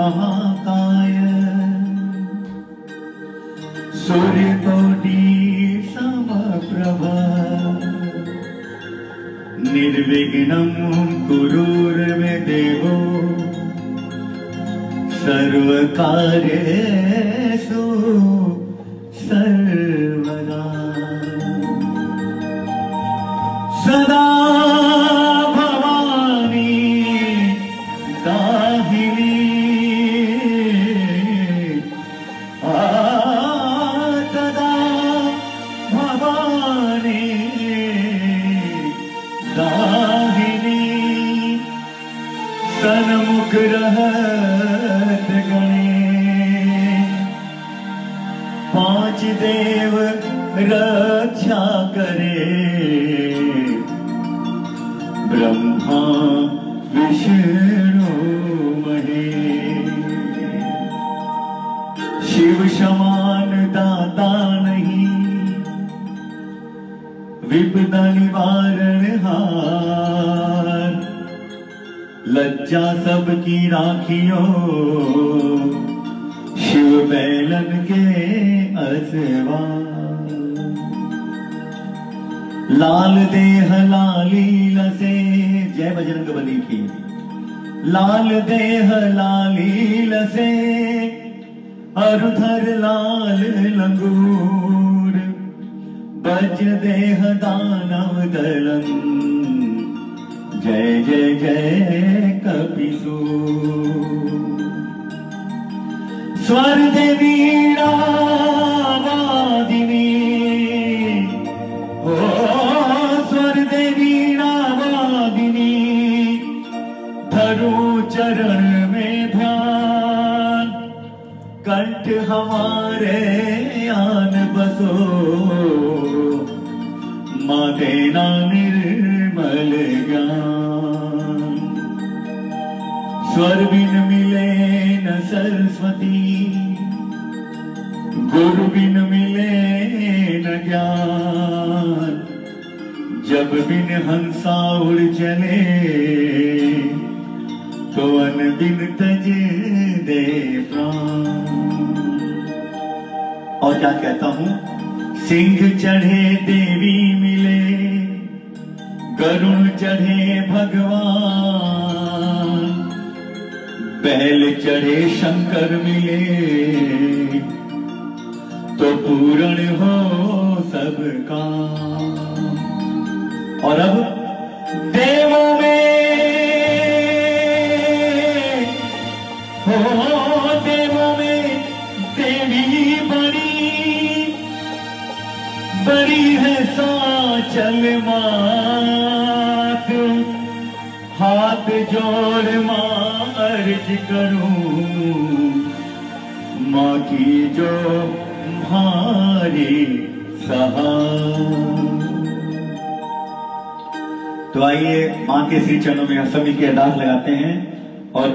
महाकाय। सूर्यकोटि समप्रभ। निर्विघ्नं कुरुर्मे देवो सर्वकार्येषु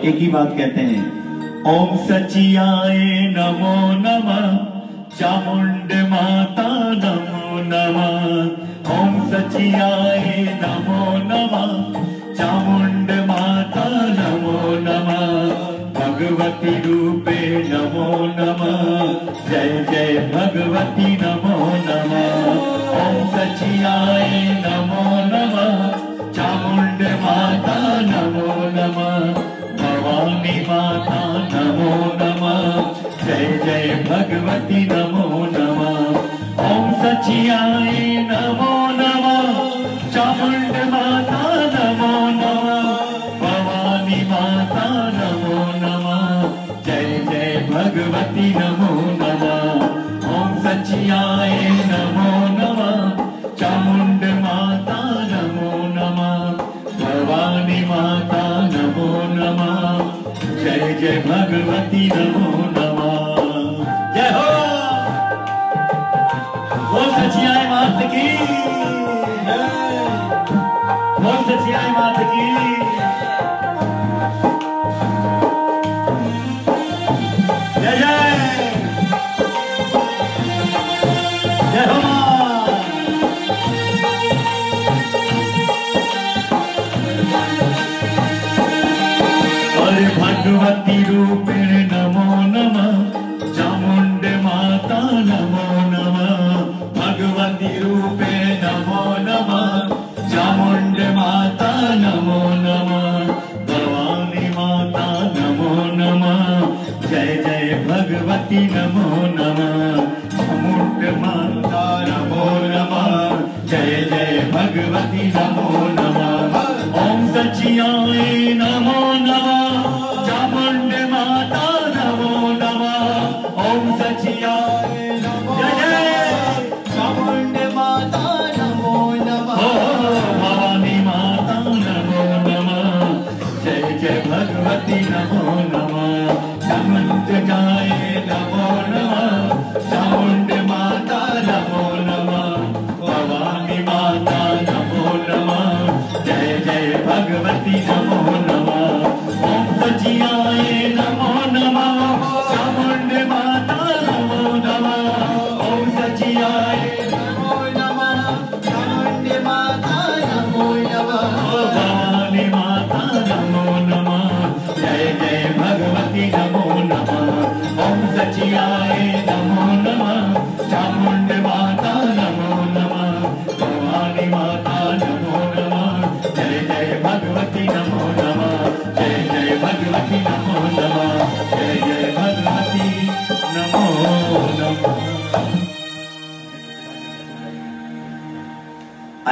एक ही बात कहते हैं। स्वामी माता नमो नमः। जय जय भगवती नमो नमः। ॐ सचियाय नमो नमः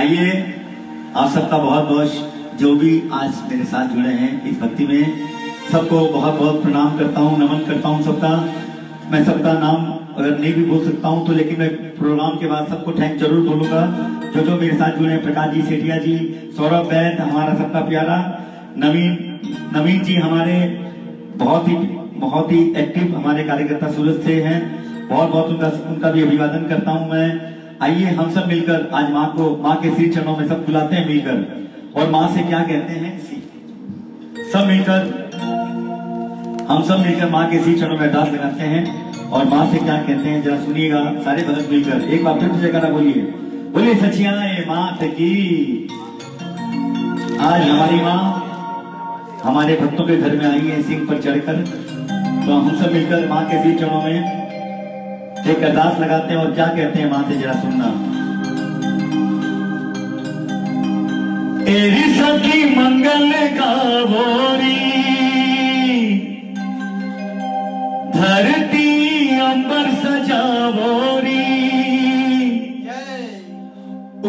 आइए, आप सबका बहुत बहुत, जो भी आज मेरे साथ जुड़े हैं इस भक्ति में, सबको बहुत बहुत प्रणाम करता हूँ, नमन करता हूँ सबका। मैं सबका नाम अगर नहीं भी बोल सकता हूँ तो लेकिन मैं प्रोग्राम के बाद सबको थैंक ज़रूर बोलूँगा। जो जो मेरे साथ जुड़े हैं, प्रकाश जी, सेठिया जी, सौरभ बैद, हमारा सबका प्यारा। नवीन नवीन जी हमारे बहुत ही बहुत ही एक्टिव हमारे कार्यकर्ता सूरत से हैं। बहुत बहुत उनका उनका भी अभिवादन करता हूँ मैं। आइए हम सब मिलकर आज माँ को, माँ के श्री चरणों में सब बुलाते हैं मिलकर। और माँ से क्या कहते हैं? सब मिलकर, हम सब मिलकर माँ के श्री चरणों में अरदास लगाते हैं। और माँ से क्या कहते हैं? जरा सुनिएगा सारे भगत मिलकर। एक बार फिर से जगह बोलिए। बोलिए सचिया मात की। आज हमारी माँ हमारे भक्तों के घर में आई है, सिंह पर चढ़कर। तो हम सब मिलकर माँ के श्री चरणों में एक अरदास लगाते हैं और क्या कहते हैं माँ से जरा सुनना। तेरी सखी मंगल का बोरी धरती अंबर सजावोरी।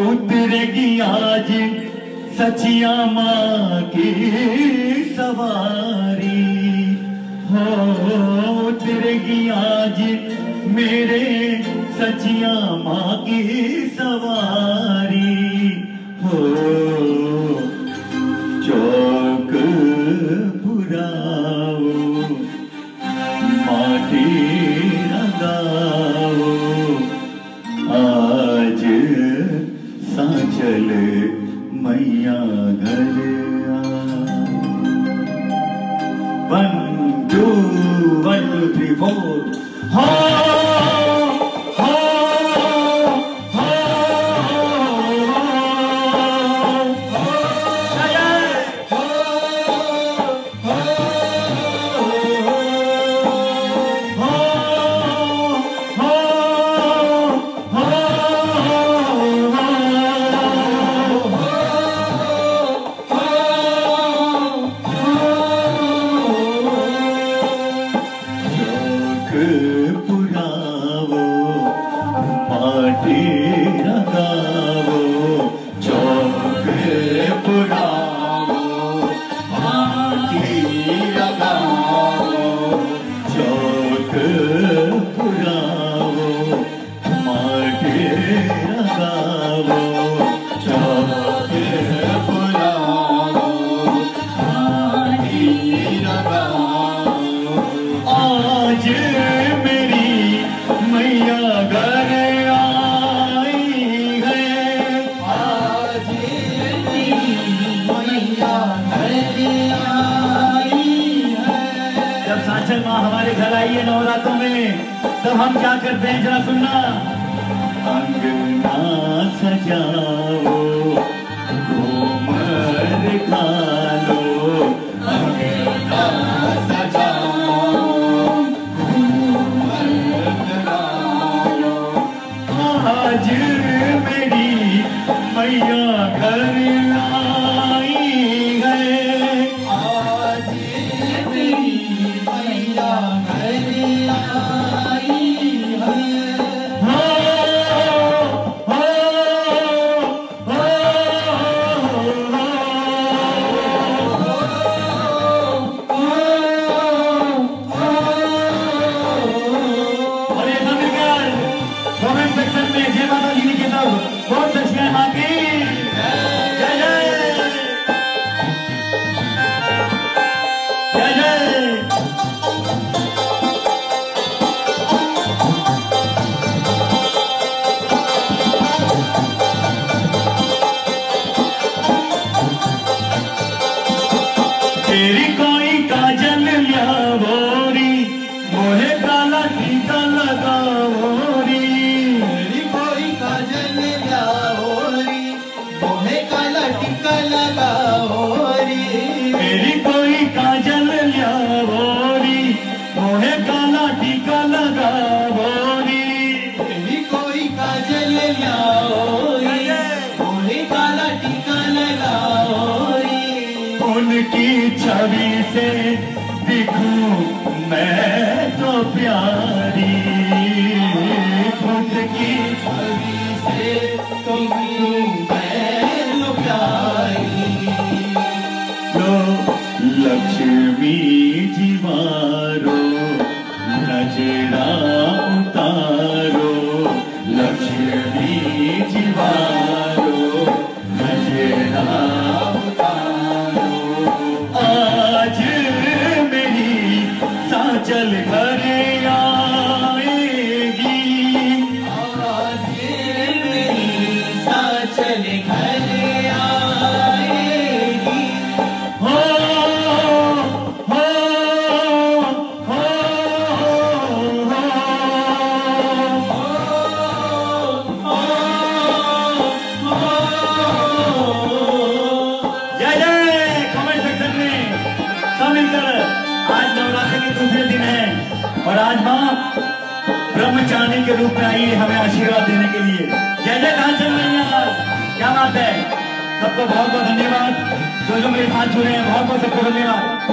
उतरेगी आज सचिया माँ की सवारी। हो, उतरेगी आज मेरे सचिया माँ की सवारी। साचल घर बहुत बहुत धन्यवाद। जो जो मेरे साथ जुड़े हैं बहुत बहुत सबको धन्यवाद।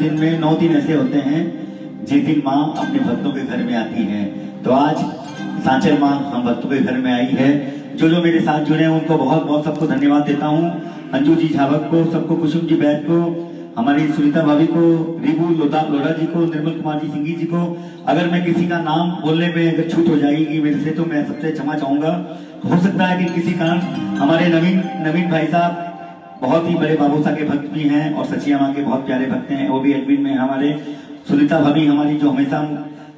दिन में नौ दिन ऐसे होते हैं, जिस दिन माँ अपने भक्तों के घर में आती है। तो आज सांचल माँ हम भक्तों के घर में आई है। जो जो मेरे साथ जुड़े हैं, उनको बहुत बहुत सबको धन्यवाद देता हूँ। अंजू जी झावक को, सबको, कुसुम जी बैद को, हमारी सुनीता भाभी को, रिबू लोधा लोढ़ा जी को, निर्मल कुमार जी सिंघी जी को। अगर मैं किसी का नाम बोलने में अगर छूट हो जाएगी मेरे से तो मैं सबसे क्षमा चाहूँगा। हो सकता है कि किसी कारण हमारे नवीन नवीन भाई साहब ही बड़े बाबूसा के भक्त भी हैं और सचिया माँ के बहुत प्यारे भक्त हैं। वो भी एडमिन में हमारे। सुनीता भाभी हमारी जो हमेशा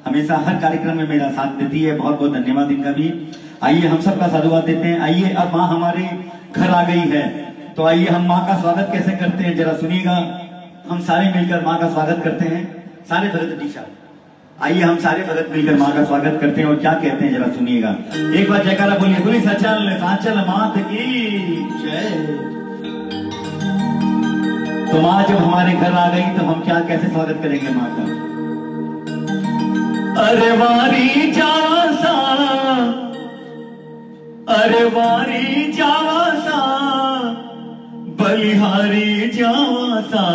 हमेशा हर कार्यक्रम में मेरा साथ देती है। बहुत बहुत धन्यवाद इनका भी। आइए, हम सबका साधुवाद देते हैं। आइए, अब माँ हमारे घर आ गई है। तो आइए, हम माँ का स्वागत कैसे करते हैं? जरा सुनिएगा। हम सारे मिलकर माँ का स्वागत करते हैं। सारे भगत दिशा आइए, हम सारे भगत मिलकर माँ का स्वागत करते हैं और क्या कहते हैं, जरा सुनिएगा। एक बार जयकारा बोलिए। बोली सचल साचल मात की जय। तो माँ जब हमारे घर आ गई तो हम क्या, कैसे स्वागत करेंगे माँ का? अरे वारी जावा सा अरे वारी जावा सा बलिहारी जावा सा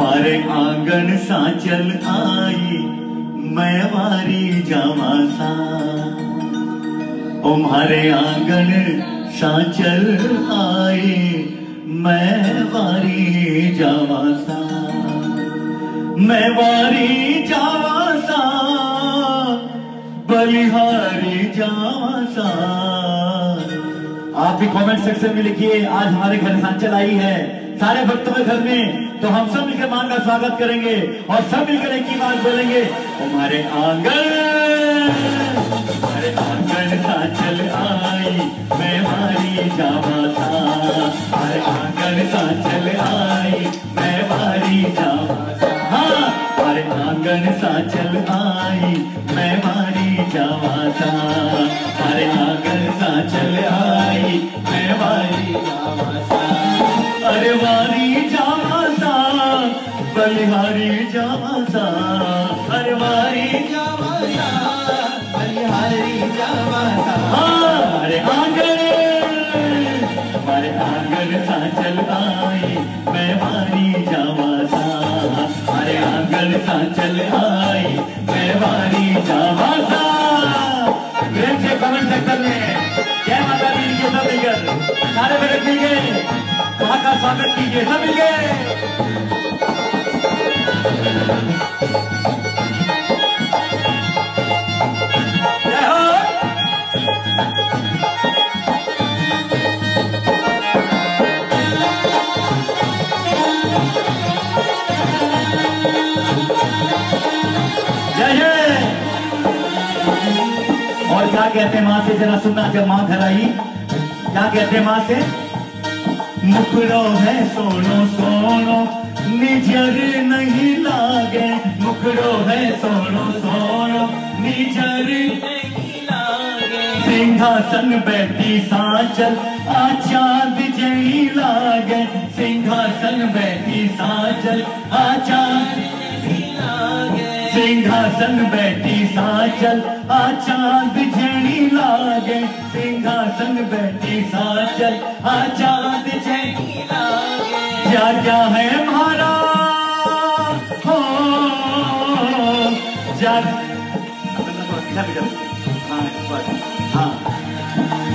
मारे आँगन सा चल आई, मैं वारी जावा सा ओ मारे आँगन सा चल आई मैं वारी मैं वारी बलिहारी जावा सा। आप भी कमेंट सेक्शन में लिखिए, आज हमारे घर सांचल आई है। सारे भक्तों के घर में तो हम सब मिलकर माँ का स्वागत करेंगे और सब मिलकर एक ही बात बोलेंगे हमारे आँगन हमारे आँगन सांचल आई, मैं वारी जावा आँगन सांचल आई मैं वारी जावा सा हाँ हमारे आँगन सांचल आई, मैं वारी जावा सा हमारे आँगन सांचल आई, मैं वारी जावा सा अरे वारी जावा सा बलिहारी जावा सा अरे सा चल आई मैं वारी जावा सा प्रेम से कमेंट सेक्शन में जय माता दी के सब मिलकर सारे भगत मिल गए। वहाँ का स्वागत कीजिए, सब मिल गए। क्या कहते माँ से जरा सुनना, जब माँ घर आई क्या कहते माँ से, मुखड़ो है सोनो सोनो निजर नहीं लागे, मुखड़ो है सोनो सोनो निजर नहीं लागे। सिंहासन बैठी साचल आचाद जई लागे। सिंहासन बैठी साचल आचाद सिंहासन बैठी साचल आचाद जड़ी लागे। सिंहासन बैठी साचल आचाद नहीं लागे। क्या क्या है हमारा हो जा हाँ।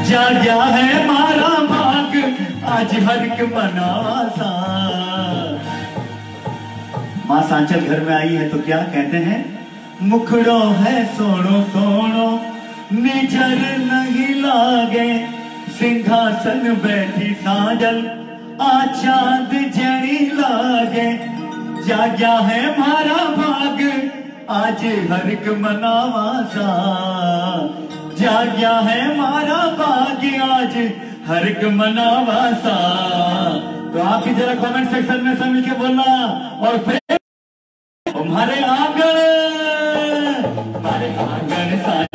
जा क्या है मारा भाग आज हरक बनासा माँ सांचल घर में आई है तो क्या कहते हैं? मुखड़ो है सोनो सोनो निजर नहीं लागे। सिंहासन बैठी साजल आचाद जड़ी लागे। जाग्या है मारा भाग, आज हरक मनावा सा। जाग्या है मारा भाग, आज हरक मनावा सा। तो आप भी जरा कमेंट सेक्शन में सब मिलके बोलना और फिर हमारे आँगन हमारे आँगन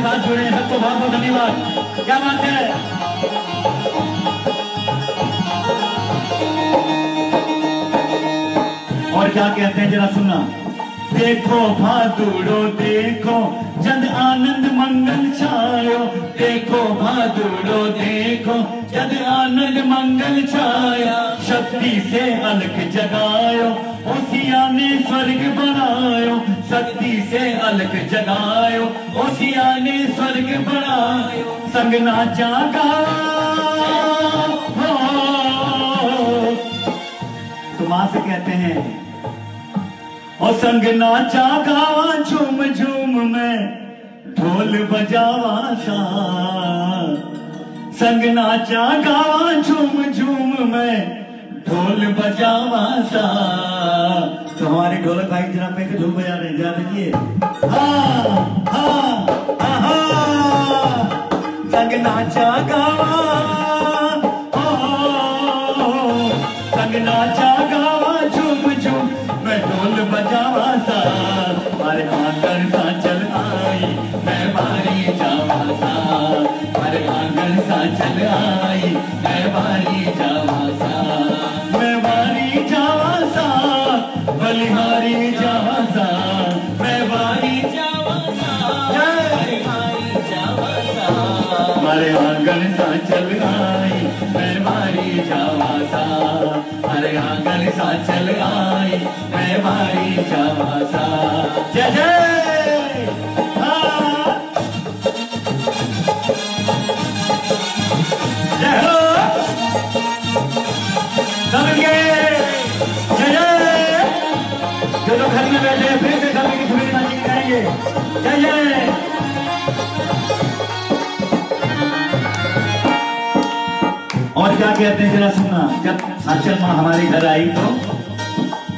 साथ जुड़े सबको बहुत बहुत धन्यवाद। क्या बात है? और क्या कहते हैं, जरा सुनना। देखो, भादुड़ो देखो जद आनंद मंगल छायो। देखो भादुड़ो देखो, जद आनंद मंगल छाया, शक्ति से अलग जगायो ओसिया ने स्वर्ग बनायो, शक्ति से अलग जगायो ओसिया ने स्वर्ग बनायो, संग नाचा गा। हो। तो से कहते हैं और संग नाचा गावा झूम झूम में ढोल बजावा सा। संग नाचा गावा, झूम झूम में ढोल बजावा सा। तो हमारे ढोलक भाई जरा पे ढोल बजा रहे हैं जरा देखिए संग नाचा गावा चल आई मैं बारी जावा सा आँगन सा चल आई मैं बारी जावा सा जय जय। जय जय जो लोग में बैठे हैं फिर से घर की धुरी नाची गाएँगे जय जय और क्या कहते हैं जरा सुनना। जब साचल माँ हमारे घर आई तो?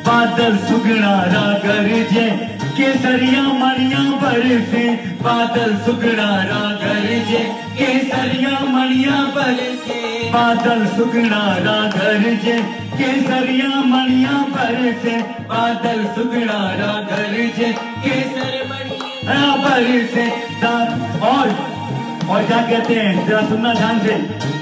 बादल सुगड़ा रागर जे केसरिया मणिया बरसे। बादल सुगड़ा रागर जे केसरिया मणिया बरसे। बादल सुगड़ा रागर जे केसरिया मणिया बरसे। बादल सुगड़ा रागर जे केसर मणि बरसे। और और क्या कहते हैं? जरा सुनना ध्यान से।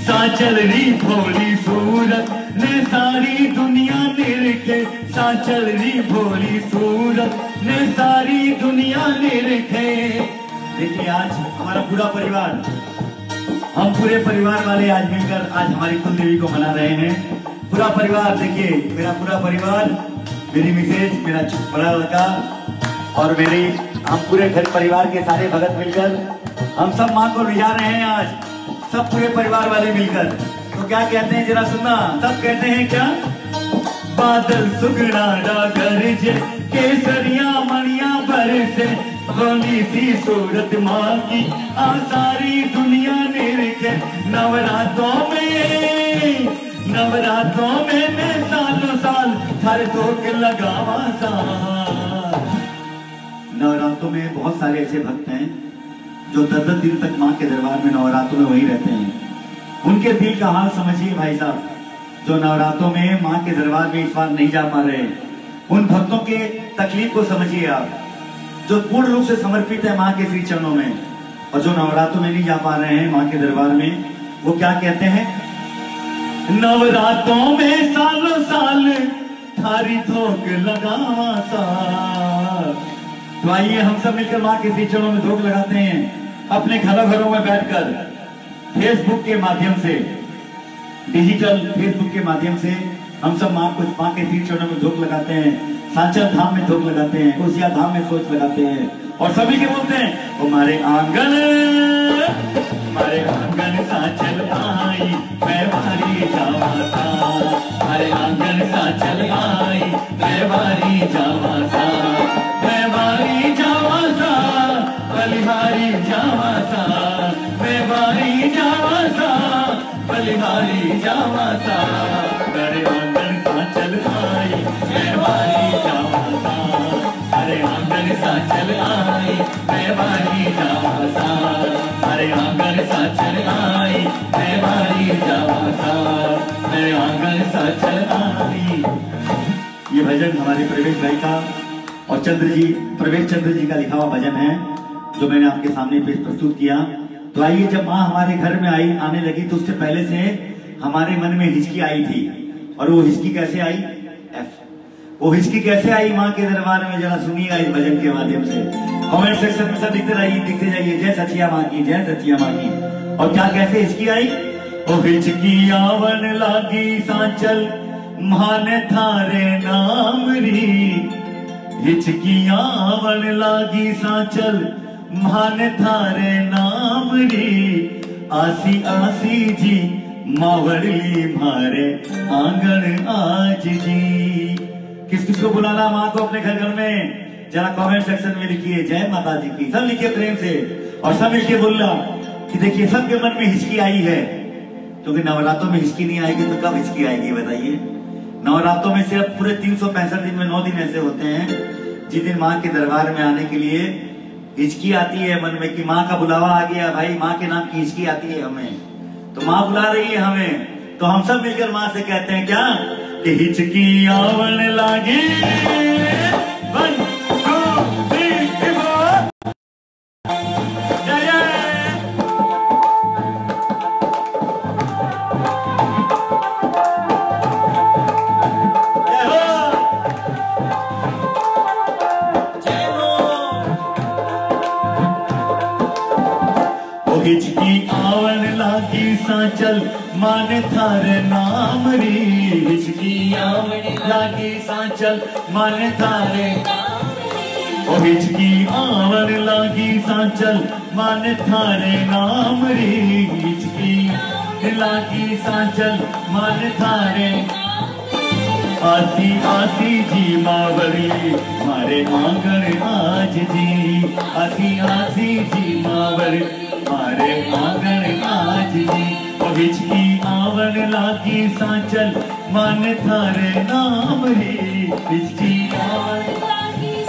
साचल री भोली सूरत। ने सारी दुनिया निरखे साचल री भोली सूरत। ने सारी दुनिया निरखे देखिए आज हमारा पूरा परिवार, हम पूरे परिवार वाले आज मिलकर आज हमारी कुल देवी को मना रहे हैं। पूरा परिवार, देखिए, मेरा पूरा परिवार, मेरी मिसेज, मेरा बड़ा लड़का और मेरी, हम पूरे घर परिवार के सारे भगत मिलकर हम सब माँ को रिझा रहे हैं आज। सब पूरे परिवार वाले मिलकर। तो क्या कहते हैं, जरा सुनना। सब कहते हैं क्या? बादल सुगड़ा डागर जे, केसरिया मणिया बरसे रोनी सी सूरत माँ की आ सारी दुनिया निरखे नवरात्रों में नवरात्रों में मैं सालों साल हर धोख लगावा सा नवरात्रों में बहुत सारे ऐसे भक्त हैं जो दस दस दिन तक माँ के दरबार में नवरात्रों में वही रहते हैं। उनके दिल का हाल समझिए भाई साहब, जो नवरात्रों में माँ के दरबार में इस बार नहीं जा पा रहे उन भक्तों के तकलीफ़ को समझिए आप, जो पूर्ण रूप से समर्पित है माँ के श्री चरणों में, और जो नवरात्रों में नहीं जा पा रहे हैं माँ के दरबार में, वो क्या कहते हैं? नवरात्रों में सालों साल थारी थोक लगावा सा तो आइए हम सब मिलकर माँ के श्री चरणों में धोख लगाते हैं। अपने घरों घरों में बैठकर फेसबुक के माध्यम से डिजिटल फेसबुक के माध्यम से हम सब माँ को माँ के श्री चरणों में धोख लगाते हैं सांचल धाम में धोख लगाते हैं कुसिया धाम में सोच लगाते हैं और सभी के बोलते हैं हमारे आँगन हमारे आँगन सांचल आई, मैं बारी जावा हमारे आँगन सांचल आई, मैं बारी जावा ये भजन हमारे प्रवेश भाई का और चंद्र जी, प्रवेश चंद्र जी का लिखा हुआ भजन है, जो मैंने आपके सामने पेश प्रस्तुत किया। तो आइए, जब माँ हमारे घर में आई, आने लगी तो उससे पहले से हमारे मन में हिचकी आई थी। और वो हिचकी कैसे आई? एफ़ वो हिचकी कैसे आई माँ के दरबार में? जरा सुनिएगा इस भजन के माध्यम से। कमेंट सेक्शन में सब लिखते रहिए लिखते जाइए। जय सचिया माँ की, जय सचिया माँ की। और क्या कैसे इसकी आई? ओ हिचकी आवन लागी सांचल मान थारे नाम री। हिचकिया आवन लागी सांचल मान थारे नाम री। आसी आसी जी मावरली मारे, आँगन आज जी। किस किस को बुलाना माँ को अपने घर घर में? जरा कमेंट सेक्शन में लिखिए, जय माता जी की। सब लिखिए प्रेम से। और सब मिलके बोलना। कि देखिए सबके मन में हिचकी आई है। क्योंकि नवरात्रों में हिचकी नहीं आएगी तो कब हिचकी आएगी बताइए? नवरात्रों में सिर्फ़ पूरे तीन सौ पैंसठ दिन में नौ दिन ऐसे होते हैं जिस दिन माँ के दरबार में आने के लिए हिचकी आती है मन में कि माँ का बुलावा आ गया भाई माँ के नाम की हिचकी आती है हमें। तो माँ बुला रही है हमें। तो हम सब मिलकर माँ से कहते हैं क्या? कि हिचकी आवन लागे One, मान थारे। हिचकी आवन लागी सांचल, मन थारे नाम रे हिचकी। लागी सांचल, मन थारे। आसी आसी जी मावरी मारे आँगन आज जी। आसी आसी जी मावरी मारे आँगन आज जी। हिचकी आवन लागी सांचल, मन थारे नाम ही हिचकी आवन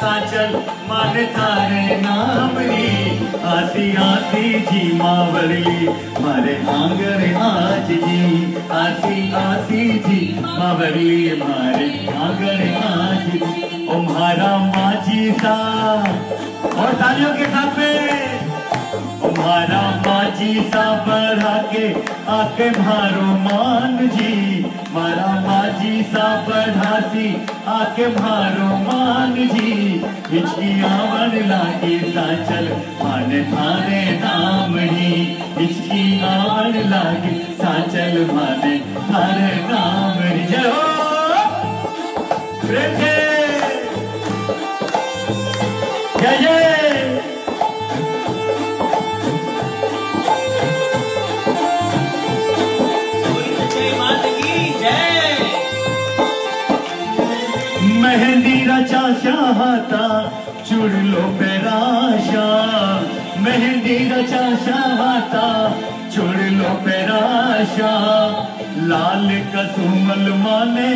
साचल, मन थारे नाम रे आसी आसी जी मावली मारे आँगन आज जी। आसी आसी जी मावली मारे आँगन आज जी। ओ मारा माजी सा और तालियों के साथ में तुम्हारा माजी सा बढ़ा के आके मारो मान जी। मारा माजी सा बढ़ासी आके मारो मान जी। हिचकी आवन लागे साचल मान थाने नाम ही। हिचकी आवन लागे साचल मान थारे नाम ही। जय हो! जय जय! चाहता चुड़ लो पेराशा मेहंदी रचा चाहता चुड़ लो पेराशा लाल कसुमल माने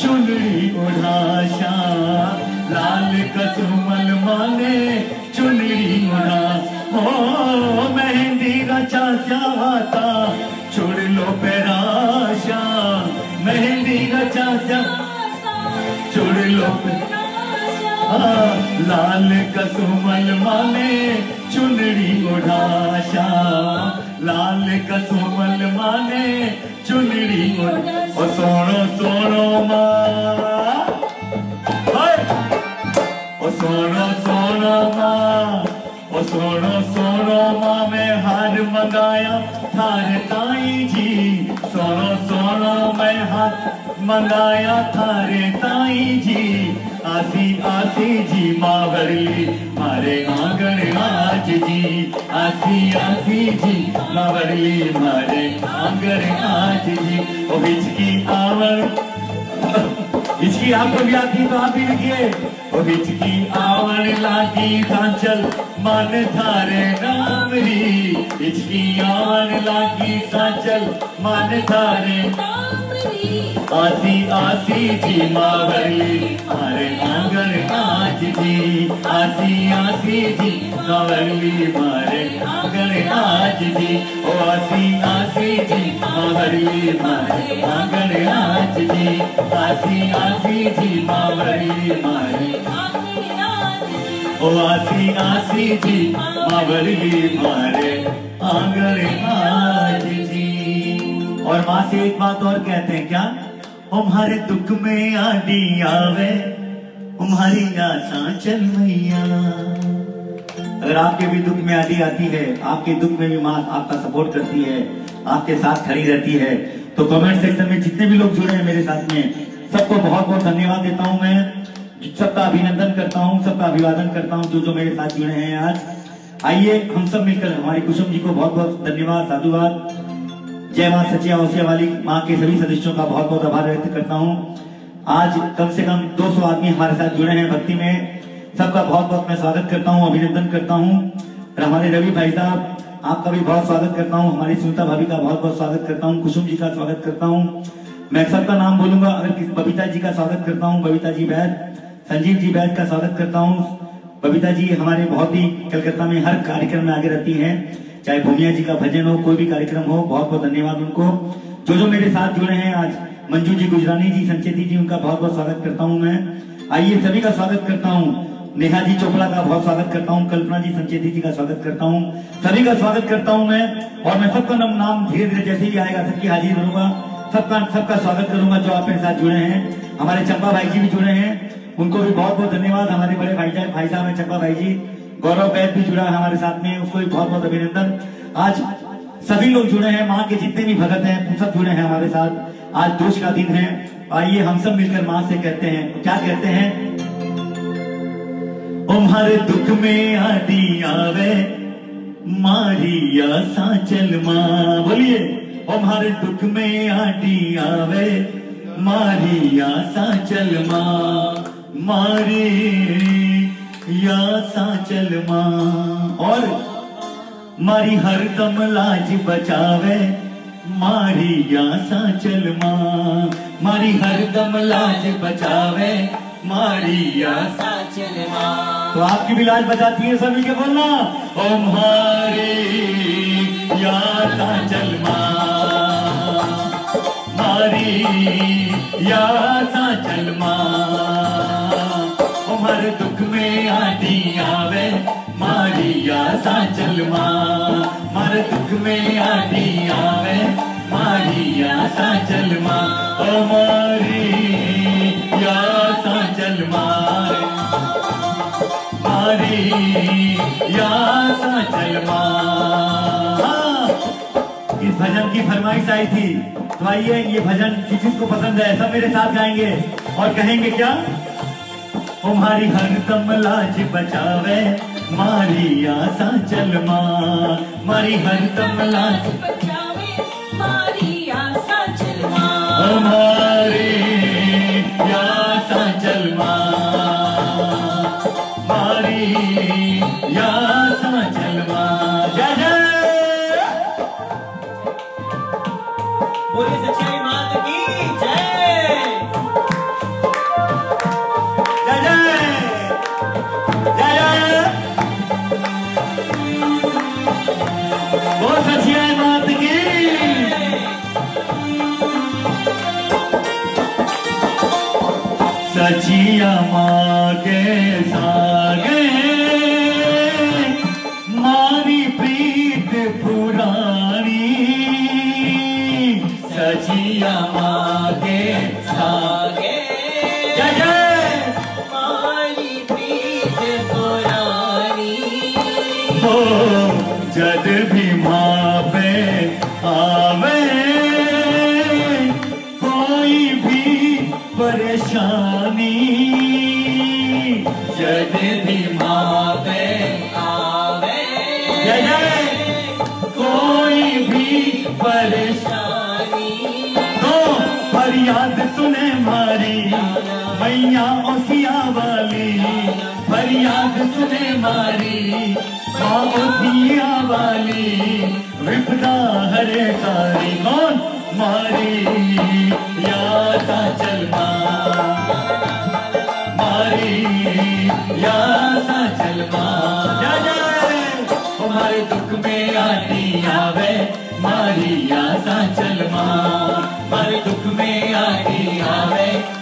चुनरी उड़ाशा। लाल कसुमल माने चुनरी उड़ा हो मेहंदी रचा चाहता चुड़ लो पेराशा मेहंदी रचा चाहता चुड़ लो पे हाँ, लाल कसुमल माने चुनरी उड़ाशा लाल कसुमल माने चुनरी ओ सोनो सोनो माँ! ओ सोनो सोनो माँ। ओ सोनो सोनो माँ मैं हार मंगाया। थारे ताई जी। सोनो सोनो मैं हाथ मंगाया थारे ताई जी। आसी आसी जी मावरली मारे आँगन आज जी। आसी आसी जी मावरली मारे आँगन आज जी। ओ हिचकी आवर हिचकी आपको भी तो आप भी लिखिए। और इसकी आवन लागी सांचल मन थारे नाम री। इसकी आवन लागी सांचल मन थारे आसी आसी जी मावली मारे आँगन आज जी। आसी आसी जी मावली मारे आँगन आज जी। ओ आसी आसी जी मावली मारे आँगन आज जी। आसी आसी जी मावली मारे ओ आसी आसी जी मावली मारे आँगन आज जी। और माँ से एक बात और कहते हैं, क्या? हमारे दुख में आदि आवे तुम्हारी आशा चल मैया। अगर आपके भी दुख में आदि आती है, आपके दुख में भी माँ आपका सपोर्ट करती है, आपके साथ खड़ी रहती है तो कमेंट सेक्शन में जितने भी लोग जुड़े हैं मेरे साथ में, सबको बहुत बहुत धन्यवाद देता हूँ मैं। सबका अभिनंदन करता हूँ, सबका अभिवादन करता हूँ जो जो मेरे साथ जुड़े हैं आज। आइए, हम सब मिलकर हमारी कुसुम जी को बहुत बहुत धन्यवाद, साधुवाद। जय माँ सचिया ओसिया वाली माँ के सभी सदस्यों का बहुत बहुत आभार व्यक्त करता हूँ। आज कम से कम 200 आदमी हमारे साथ जुड़े हैं भक्ति में। सबका बहुत बहुत मैं स्वागत करता हूँ, अभिनंदन करता हूँ। और हमारे रवि भाई साहब, आपका भी बहुत स्वागत करता हूँ। हमारी सुनीता भाभी का बहुत बहुत स्वागत करता हूँ। कुसुम जी का स्वागत करता हूँ। मैं सबका नाम बोलूँगा, अगर बबीता जी का स्वागत करता हूँ, बबीता जी बैद। संजीव जी बैद का स्वागत करता हूँ। बबीता जी हमारे बहुत ही कलकत्ता में हर कार्यक्रम में आगे रहती हैं। चाहे भूमिया जी का भजन हो, कोई भी कार्यक्रम हो, बहुत बहुत धन्यवाद उनको। जो जो मेरे साथ जुड़े हैं आज, मंजू जी, गुजरानी जी संचेती जी, उनका बहुत बहुत स्वागत करता हूँ मैं। आइए सभी का स्वागत करता हूँ। नेहा जी चोपड़ा का बहुत स्वागत करता हूँ। कल्पना जी संचेती जी का स्वागत करता हूँ। सभी का स्वागत करता हूँ मैं, और मैं सबका नाम नाम धीरे धीरे जैसे ही आएगा सबकी हाजिर करूँगा सबका सबका स्वागत करूँगा जो आप मेरे साथ जुड़े हैं। हमारे चंपा भाई जी भी जुड़े हैं। उनको भी बहुत बहुत धन्यवाद। हमारे बड़े भाई भाई साहब हैं चंपा भाई जी। गौरव बैद भी जुड़ा है हमारे साथ में, उसको भी बहुत बहुत अभिनंदन। आज सभी लोग जुड़े हैं, माँ के जितने भी भगत हैं सब जुड़े हैं हमारे साथ। आज दोष का दिन है। आइए हम सब मिलकर माँ से कहते हैं। क्या कहते हैं? तुम्हारे दुख में आदि आवे मारिया साचल माँ। बोलिए तुम्हारे दुख में आदि आवे मारिया साचल माँ। मारी या साचल माँ। और मारी हर दम लाज बचावे। मारी या साचल माँ। मारी हर दम लाज बचावे। मारी या साचल माँ। तो आपकी भी लाज बचाती है सभी के बोलना। ओ मारी या साचल माँ। मारी या साचल माँ। उमर दुख में आती आवे, मारी या साचल माँ मर दुख में आती आवे, मारी या साचल माँ ओ या या इस भजन की फरमाइश आई थी। तो आइए, ये भजन किसी को पसंद है, सब मेरे साथ गाएँगे। और कहेंगे क्या? तुम्हारी हर दम लाज बचावे मारी आशा चल माँ। मारी हर दम लाज बचावे मारी आशा चल माँ। हमारी सचिया माँ मैया ओसिया वाली, फरियाद सुने मारी ओसिया वाली, विपदा हरे सारी, कौन मारी? माँ, मारी या साचल माँ। जय जय तुम्हारे दुख में आती आवे, मारी या साचल माँ। हमारे दुख में आती आवे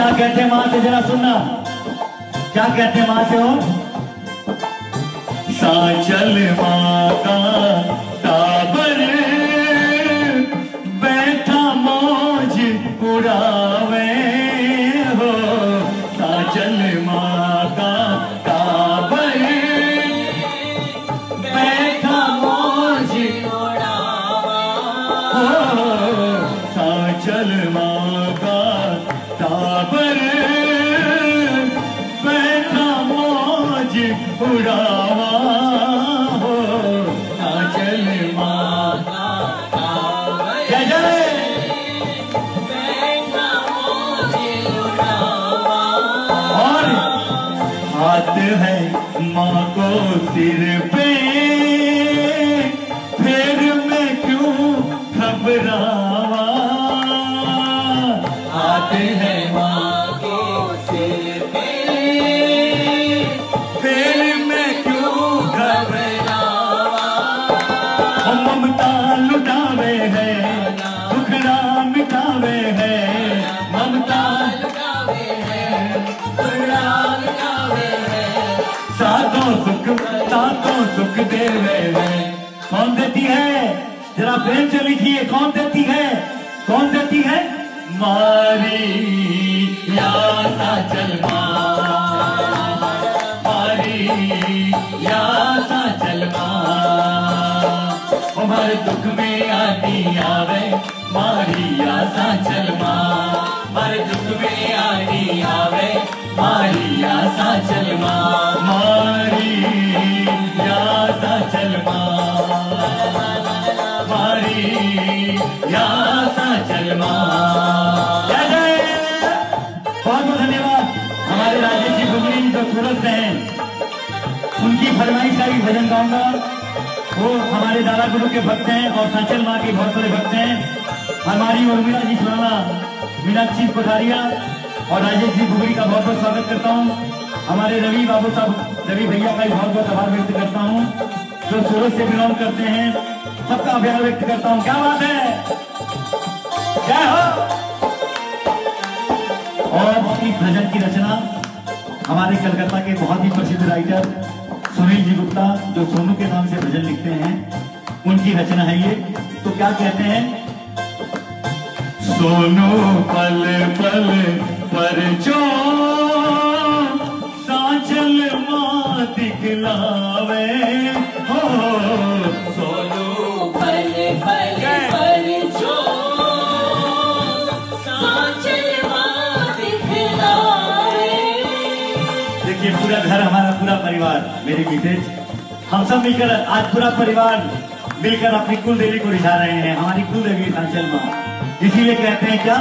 क्या कहते हैं माँ से? जरा सुनना। क्या कहते हैं माँ से हो साचल माता सातों सुख है? कौन देती है? जरा प्रेम से लिखिए, कौन देती है? कौन देती है? मारी या साचल माँ मारी या साचल माँ हमारे दुख में आती आवे, मारी या साचल माँ हमारे दुख में आनी आवे, मारी या साचल मारी बहुत बहुत धन्यवाद। हमारे राजेश जी गुमरी जो सूरत हैं, उनकी फरमाइश का भी भजन गाऊँगा। वो हमारे दादा गुरु के भक्त हैं और सांचल माँ के बहुत बड़े भक्त हैं। हमारी उर्मिला जी सुनाना मीनाक्षी कोठारिया और राजेश जी गुगरी का बहुत बहुत स्वागत करता हूँ। हमारे रवि बाबू साहब, रवि भैया का भी बहुत बहुत आभार व्यक्त करता हूँ। जो सूरत से बिलोंग करते हैं सबका आभार व्यक्त करता हूँ। क्या बात है? जय हो। और इस भजन की रचना, हमारे कलकत्ता के बहुत ही प्रसिद्ध राइटर सुनील जी गुप्ता, जो सोनू के नाम से भजन लिखते हैं, उनकी रचना है ये। तो क्या कहते हैं? सोनू पल पल पर जो साचल माँ दिखलावे पूरा घर, हमारा पूरा परिवार, मेरी मिसेज। हम सब मिलकर आज पूरा परिवार मिलकर अपनी कुल देवी को रिझा रहे हैं, हमारी कुल देवी सांचल माँ। इसीलिए कहते हैं क्या?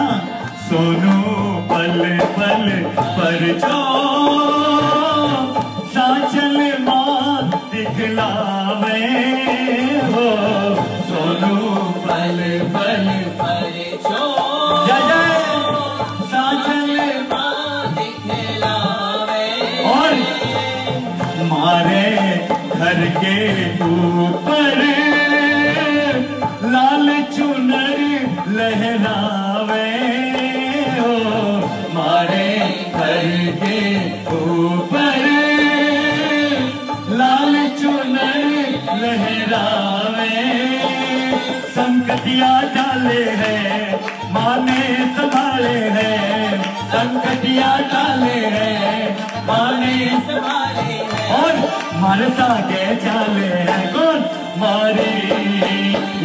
सोनू, पल पल पर जो सांचल माँ दिखलावे हो, सोनू, पल पल जय मारे घर के ऊपर। लाल चुनर लहरावे हो मारे घर के ऊपर। लाल चुनर लहरावे, संकटिया डाले हैं, माने संभाले हैं, संकटिया डाले हैं, माने और मारता के चाले कौन मारी,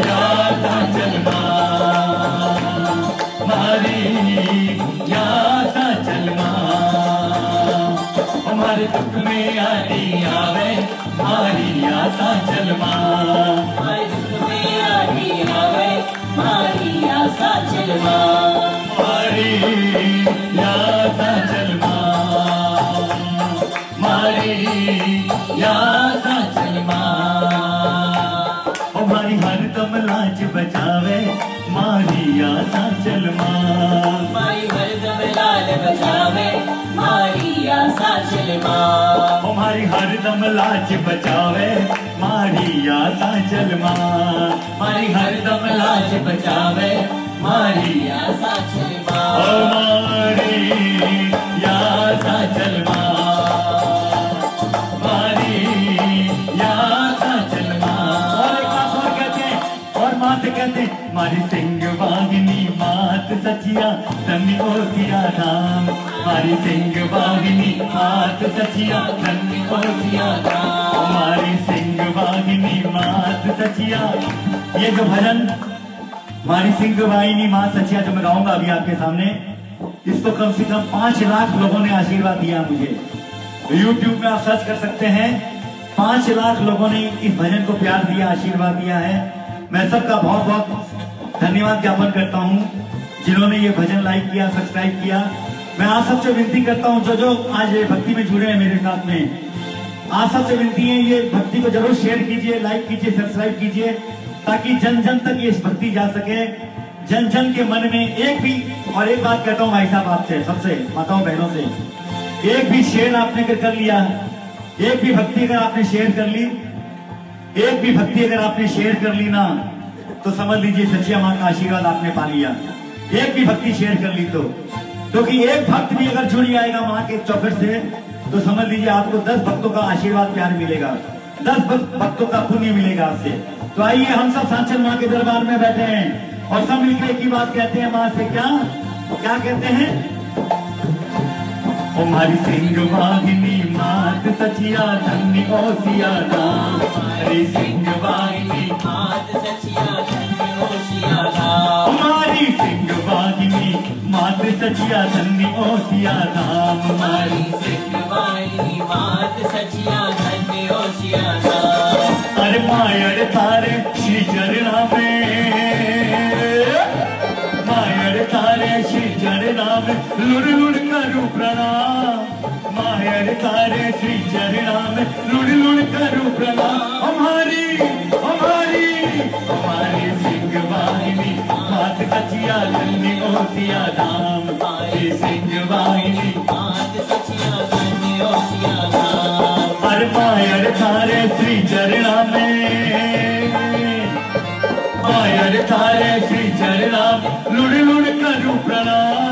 याद चलना मारी, याद हमारे दुख में आवे, मारी, याद चलना मारी, याद चलना बचावे मारी याद चलना हमारी हर दम लाज बचावे मारी याद चलना मारी हर दम लाज बचावे मारी ओ मारी या हमारी सिंह वाहिनी, मात सचिया धन्य ओ सिया धाम हमारी सिंह वाहिनी, मात सचिया धन्य ओ सिया धाम हमारी सिंह वाहिनी, मात सचिया, ये जो भजन, हमारी सिंह वाहिनी माँ सचिया, जो मैं गाऊँगा अभी आपके सामने, इसको कम से कम पाँच लाख लोगों ने आशीर्वाद दिया मुझे। यूट्यूब में आप सर्च कर सकते हैं, पाँच लाख लोगों ने इस भजन को प्यार दिया, आशीर्वाद दिया है। मैं सबका बहुत बहुत धन्यवाद ज्ञापन करता हूँ, जिन्होंने ये भजन लाइक किया सब्सक्राइब किया। मैं आप सबसे विनती करता हूँ, जो जो आज ये भक्ति में जुड़े हैं मेरे साथ में, आप सबसे विनती है ये भक्ति को ज़रूर शेयर कीजिए लाइक कीजिए सब्सक्राइब कीजिए, ताकि जन जन तक ये भक्ति जा सके। जन जन के मन में एक भी, और एक बात कहता हूँ भाई साहब आपसे, सबसे, माताओं, बहनों से, एक भी शेयर आपने अगर कर लिया, एक भी भक्ति अगर आपने शेयर कर ली, एक भी भक्ति अगर आपने शेयर कर ली ना तो समझ लीजिए सचिया माँ का आशीर्वाद आपने पा लिया। एक भी भक्ति शेयर कर ली तो। क्योंकि एक भक्त भी अगर जुड़ जाएगा माँ के चौखट से तो समझ लीजिए आपको दस भक्तों का आशीर्वाद प्यार मिलेगा। दस भक्तों का पुण्य मिलेगा आपसे। तो आइए, हम सब सांचल माँ के दरबार में बैठे हैं और सब मिलकर एक ही बात कहते हैं, माँ से क्या? क्या कहते हैं? ओ सिंह वाहिनी, मात सचिया धन्य ओ सिया राम हमारी सिंह वाहिनी, मात सचिया धन्य हो सिया राम हमारी सिंह वाहिनी, मात सचिया धन्य ओ सिया राम हमारी हमारी सिंह वाहिनी, मात सचिया धन्य हो सिया राम अरे मायर तारे, श्री चरणा में मायर तारे, श्री चरणा में लुड़ लुड़ करूँ प्रणाम। मायर तारे श्री चरणा में लुड़ लुड़ करूँ प्रणाम। हमारी हमारी हमारी सिंह वाहिनी। मात सचिया धन्य ओ सिया धाम। हमारी सिंह वाहिनी। मात सचिया धन्य हो सिया हर मायर तारे श्री चरणा में मायर तारे श्री चरणा लुड़ लुड़ करूँ प्रणाम।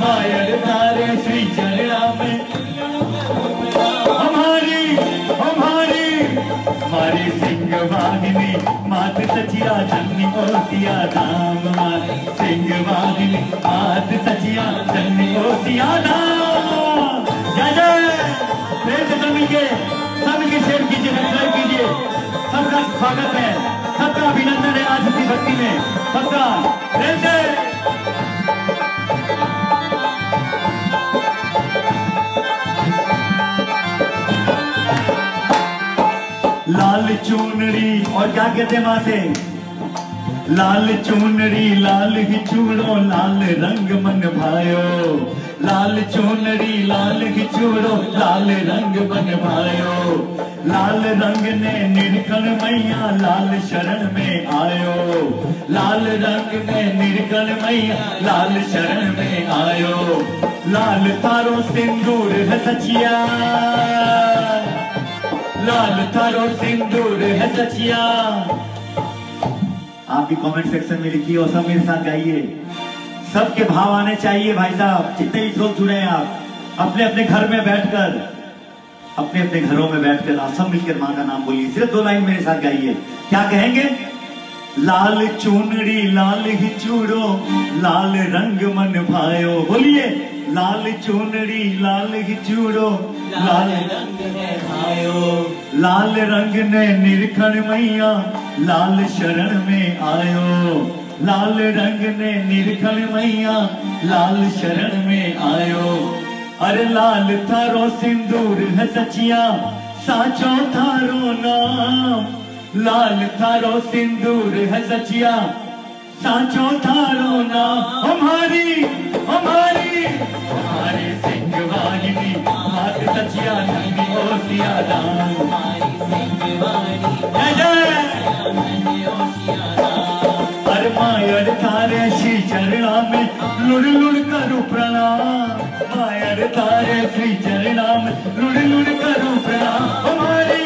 मायर तारे सचिया धन्य ओसिया धाम हमारी सिंह वाहिनी मात सचिया धन्य ओसिया धाम। जय जय। फिर से सब मिलके सब मिलके शेयर कीजिए सब्सक्राइब कीजिए। सबका स्वागत है। सबका अभिनंदन है आज की भक्ति में। सबका फिर से। लाल चूनरी, और क्या कहते हैं माँ से? लाल चूनरी, लाल ही चूड़ो, लाल रंग मन भायो। लाल चूनरी, लाल ही चूड़ो, लाल रंग मन भायो। लाल रंग ने निरकण मैया, लाल शरण में आयो। लाल रंग ने निरकण मैया, लाल शरण में आयो। लाल तारो सिंदूर है सचिया। लाल थारो सिंदूर है सचिया। आप भी कमेंट सेक्शन में लिखिए और सब मेरे साथ गाइए। सबके भाव आने चाहिए भाई साहब, जितने भी लोग जुड़े हैं आप अपने अपने घर में बैठकर अपने अपने घरों में बैठकर आप सब मिलकर माँ का नाम बोलिए। सिर्फ़ दो लाइन मेरे साथ गाइए। क्या कहेंगे? लाल चूनड़ी लाल ही चूड़ो लाल रंग मन भायो। बोलिए लाल चूनड़ी लाल ही चूड़ो लाल रंग है भायो। लाल रंग ने निरखण मैया लाल शरण में आयो। लाल रंग ने निरखण मैया लाल शरण में आयो। अरे लाल थारो सिंदूर है सचिया साचो थारो नाम। लाल थारो सिंदूर है सचिया, साचो थारो नाम हमारी हमारी हमारी सिंह वाहिनी मात सचिया धनी ओ सिया राम हमारी सिंह वाहिनी जय जय धन्य सिया राम हर मायर तारे श्री चरणा में लुड़ लुड़ करूँ प्रणाम। मायर तारे श्री चरणा में लुड़ लुड़ करूँ प्रणाम। हमारी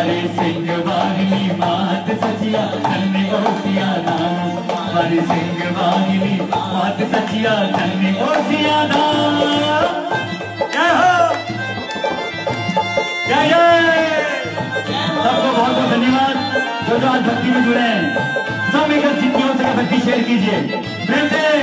हमारी सिंह वाहिनी, मात सचिया, धन्य ओ सिया नाम। हमारी सिंह वाहिनी, मात सचिया, धन्य ओ सिया नाम। जय हो! जय जय! सबको बहुत बहुत धन्यवाद। जो जो आज भक्ति में जुड़े हैं, सब मिलकर हो सके भक्ति शेयर कीजिए। प्रेम से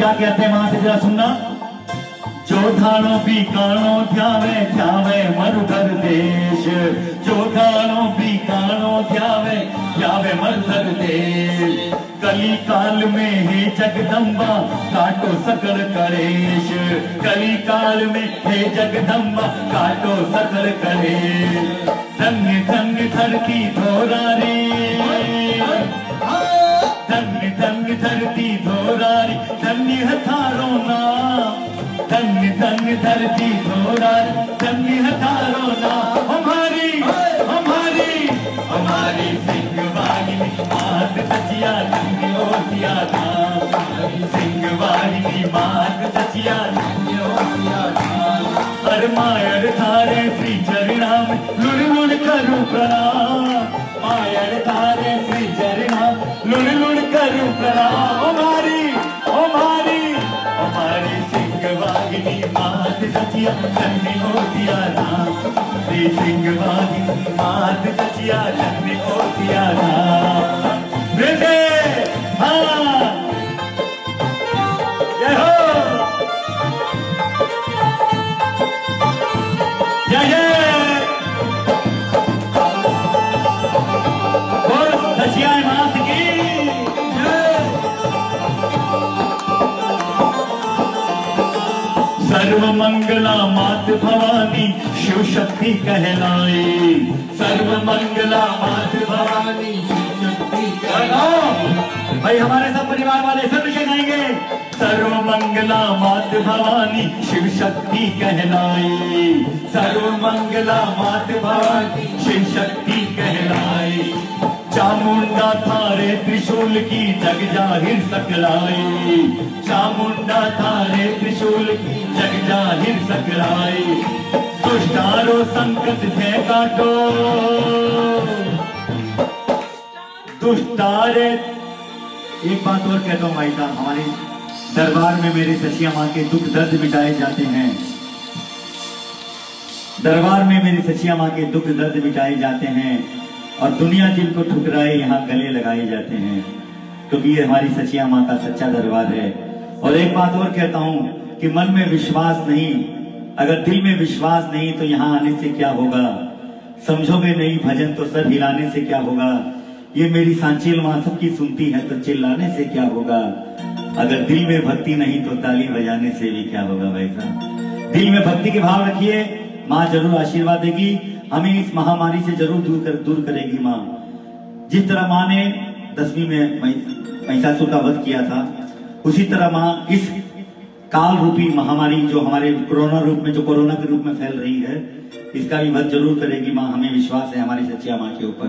क्या कहते हैं वहाँ से जरा सुनना। धानो भी कानो ध्यावे ध्यावे मरुधर देश। धानो भी कानो ध्यावे ध्यावे मरुधर देश। कली काल में हे जगदम्बा काटो सकल कलेश। कली काल में हे जगदम्बा काटो सकल कलेश। धन्य धन्य धरती धोरा रे धरती धोरारी धन्य हथारो ना हमारी हमारी हमारी सिंह वाहिनी मात सचिया धन्य ओसिया धाम सिंह वाहिनी मात सचिया धन्य ओसिया धाम हर मायर धारे श्री चरणा में लुड़ लुड़ करूँ प्रणाम। मायर धारे श्री चरणा लुड़ लुड़ करूँ प्रणाम। हमारी हमारी सचिया धन्य ओ धाम श्री सिंह बाजी मात सचिया धन्य ओ धाम मंगला मात भवानी शिव शक्ति कहलाई सर्व मंगला मात भवानी शिव शक्ति भाई, हमारे सब परिवार वाले सब मिलकर गाएँगे। सर्व मंगला मात भवानी शिव शक्ति कहलाई सर्व मंगला मात भवानी शिव शक्ति कहलाई चामुंडा थारे त्रिशूल की जग ज़ाहिर सकलाई चामुंडा थारे त्रिशूल की जग ज़ाहिर सकलाई। दुष्टारो संकट थे काटो। दुष्टारे। एक बात और कहता हूँ भाई साहब हमारे दरबार में मेरे सचिया माँ के दुख दर्द मिटाए जाते हैं। दरबार में मेरी सचिया माँ के दुख दर्द मिटाए जाते हैं और दुनिया जिनको ठुकराए, यहाँ गले लगाए जाते हैं। क्योंकि तो ये हमारी सचिया माँ का सच्चा दरबार है। और एक बात और कहता हूँ कि मन में विश्वास नहीं, अगर दिल में विश्वास नहीं तो यहाँ आने से क्या होगा? समझोगे नहीं, भजन तो सर हिलाने से क्या होगा? ये मेरी सांचील माँ सबकी सुनती है तो चिल्लाने से क्या होगा? अगर दिल में भक्ति नहीं तो ताली बजाने से भी क्या होगा भाई साहब? दिल में भक्ति के भाव रखिए, माँ ज़रूर आशीर्वाद देगी, हमें इस महामारी से ज़रूर दूर कर, दूर करेगी माँ। जिस तरह माँ ने दसवीं में महि- महिषासुर का वध किया था उसी तरह माँ इस काल रूपी महामारी जो हमारे कोरोना रूप में, जो कोरोना के रूप में फैल रही है, इसका भी वध ज़रूर करेगी। माँ, हमें विश्वास है हमारी सच्चिया माँ के ऊपर।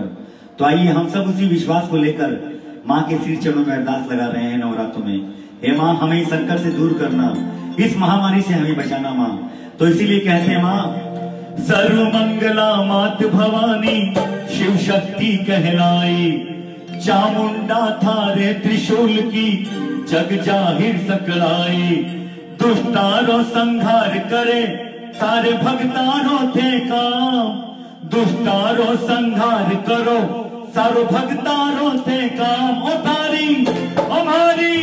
तो आइए हम सब उसी विश्वास को लेकर माँ के सिर चरणों में अरदास लगा रहे हैं नवरात्रों में। हे माँ, हमें संकट से दूर करना, इस महामारी से हमें बचाना माँ। तो इसीलिए कहते हैं माँ सर्व मंगला मात भवानी, शिव शक्ति कहलाई चामुंडा थारे त्रिशूल की जग ज़ाहिर सकलाई दुष्टारो संहार करे सारे भक्तारो थे काम। दुष्टारो संहार करो सारो भक्तारो थे काम। ओ तारी हमारी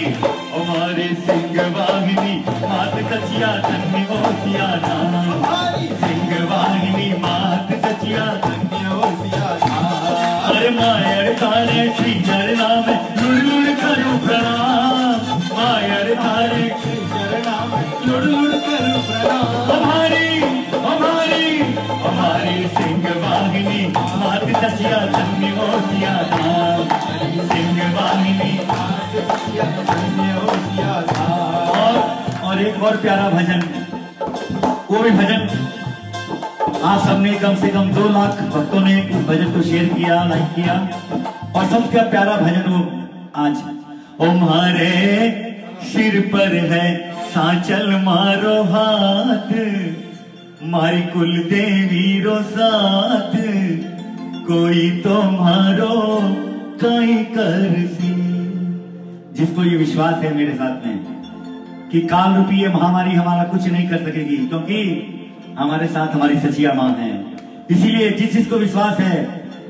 हमारे सिंह वाहिनी मात सचिया धन्य ओसिया नाम सिंह वाहिनी मात सचिया धन्य ओसिया नाम अरे मायर तारे सिंह वाहिनी मात सिंह वाहिनी और और एक और प्यारा भजन वो भी भजन? आप सबने कम से कम दो लाख भक्तों ने इस भजन को शेयर किया, लाइक किया। और सबका प्यारा भजन वो आज। हमारे सिर पर है, सांचल मारो हाथ। मारी कुल देवी रो साथ, कोई तो मारो कहीं कर सी जिसको ये विश्वास है मेरे साथ में, कि काल रूपी ये महामारी हमारा कुछ नहीं कर सकेगी, क्योंकि हमारे साथ हमारी सचिया माँ है। इसीलिए जिस जिसको विश्वास है,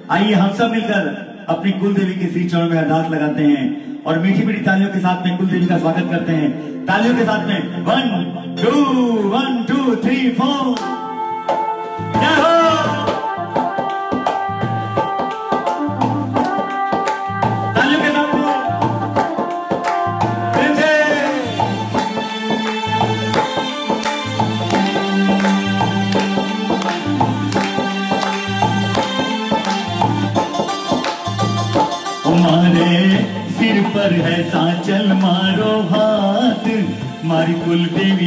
आइए हम सब मिलकर अपनी कुल देवी के श्री चरण में अरदास लगाते हैं और मीठी मीठी तालियों के साथ में कुल देवी का स्वागत करते हैं। तालियों के साथ में। One two one two three four जय हो? people be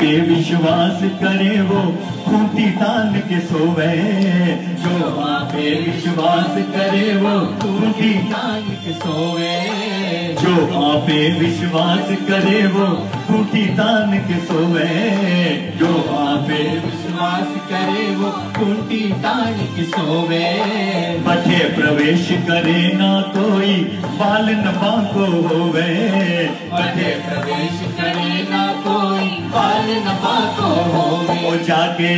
पे विश्वास करे वो खूंटी तान के सोवे। जो माँ पे विश्वास करे वो खूंटी तान के सोवे। जो माँ पे विश्वास करे वो खूंटी तान के सोवे। जो माँ पे विश्वास करे वो खूंटी तान के सोवे। बठे प्रवेश करे ना कोई बालन बांको होवे। बठे प्रवेश बाल न पाको होवे। वो जाके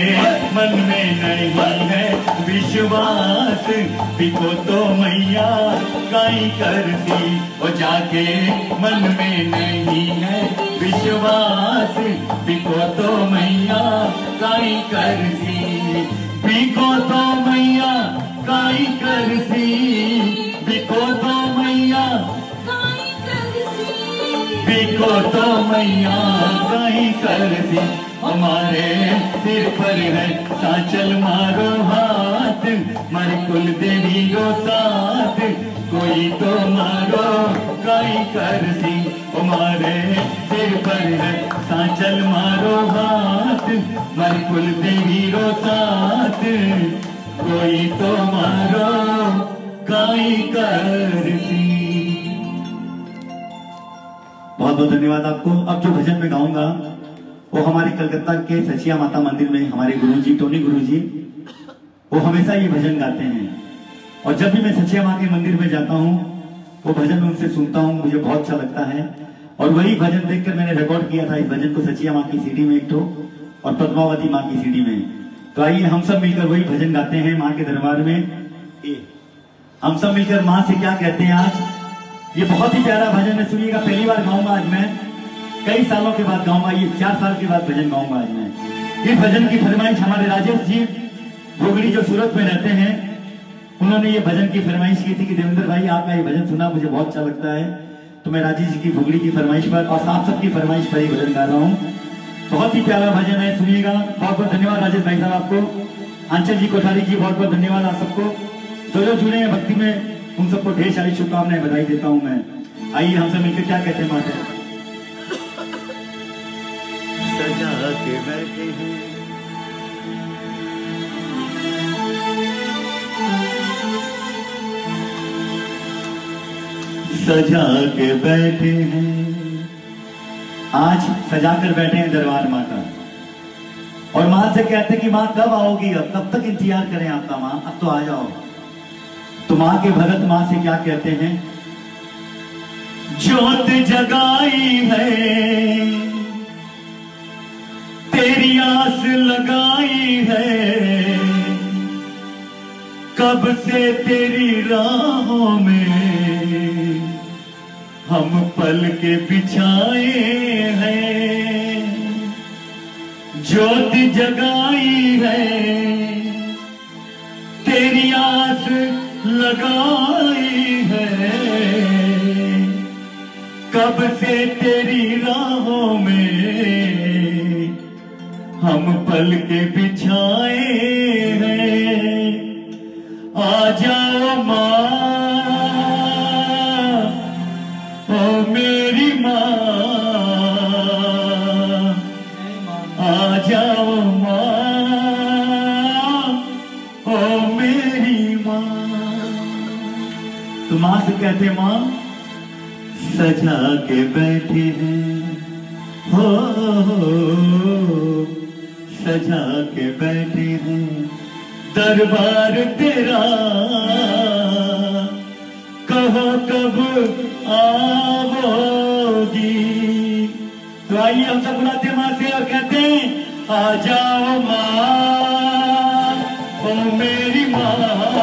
मन में नहीं है, विश्वास बिको तो मैया काई करती। वो जाके मन में नहीं है, विश्वास बिको तो मैया काई करती। बिको तो मैया काई करती बिको तो बिको तो मैया काई करती हमारे सिर पर है साचल मारो हाथ, मर कुल देवी रो साथ। कोई तो मारो काई करती हमारे सिर पर है साचल मारो हाथ, मर कुल देवी रो साथ। कोई तो मारो काई करती बहुत बहुत धन्यवाद आपको। अब जो भजन में गाऊँगा, वो हमारे कलकत्ता के सचिया माता मंदिर में हमारे गुरुजी, टोनी गुरुजी, वो हमेशा ये भजन गाते हैं। और जब भी मैं सचिया माँ के मंदिर में जाता हूँ, वो भजन उनसे सुनता हूँ, मुझे बहुत अच्छा लगता है। और वही भजन देखकर मैंने रिकॉर्ड किया था इस भजन को सचिया माँ की सीडी में एक ठो और पद्मावती माँ की सीडी में। तो आइए हम सब मिलकर वही भजन गाते हैं माँ के दरबार में। हम सब मिलकर माँ से क्या कहते हैं आज? ये बहुत ही प्यारा भजन है सुनिएगा, पहली बार गाऊँगा आज मैं। कई सालों के बाद गाऊँगा ये, चार साल के बाद भजन गाऊँगा आज मैं। इस भजन की फरमाइश हमारे राजेश जी भोगड़ी जो सूरत में रहते हैं, उन्होंने ये भजन की फरमाइश की थी कि देवेंद्र भाई, आपका ये भजन सुना मुझे बहुत अच्छा लगता है। तो मैं राजेश जी की भोगड़ी की फरमाइश पर और आप सबकी फरमाइश पर ही भजन गा रहा हूँ। बहुत ही प्यारा भजन है, सुनिएगा। बहुत बहुत धन्यवाद राजेश भाई साहब आपको। आंचल जी कोठारी जी, बहुत बहुत धन्यवाद आप सबको। जो जो जुड़े हैं भक्ति में। उन सबको ढेर सारी शुभकामनाएँ बधाई देता हूँ मैं। आइए हम सब मिलकर क्या कहते हैं माता? सजा के बैठे हैं। सजा के बैठे हैं। आज सजा कर बैठे हैं दरबार माँ का और माँ से कहते हैं कि माँ कब आओगी? अब कब तक इंतज़ार करें आपका माँ। अब तो आ जाओ। तो माँ के भगत माँ से क्या कहते हैं? ज्योत जगाई है। तेरी आस लगाई है। कब से तेरी राहों में हम पल के बिछाए हैं? ज्योत जगाई है। कब से तेरी राहों में हम पल के बिछाए हैं। आ जाओ माँ, ओ मेरी माँ। आ जाओ माँ, ओ मेरी माँ। तो माँ से कहते माँ सजा के बैठे हैं। हो सजा के बैठे हैं। दरबार तेरा, कहो कब आओगी? तो आइए हम सब बुलाते हैं माँ से और कहते हैं, आ जाओ माँ, ओ मेरी माँ।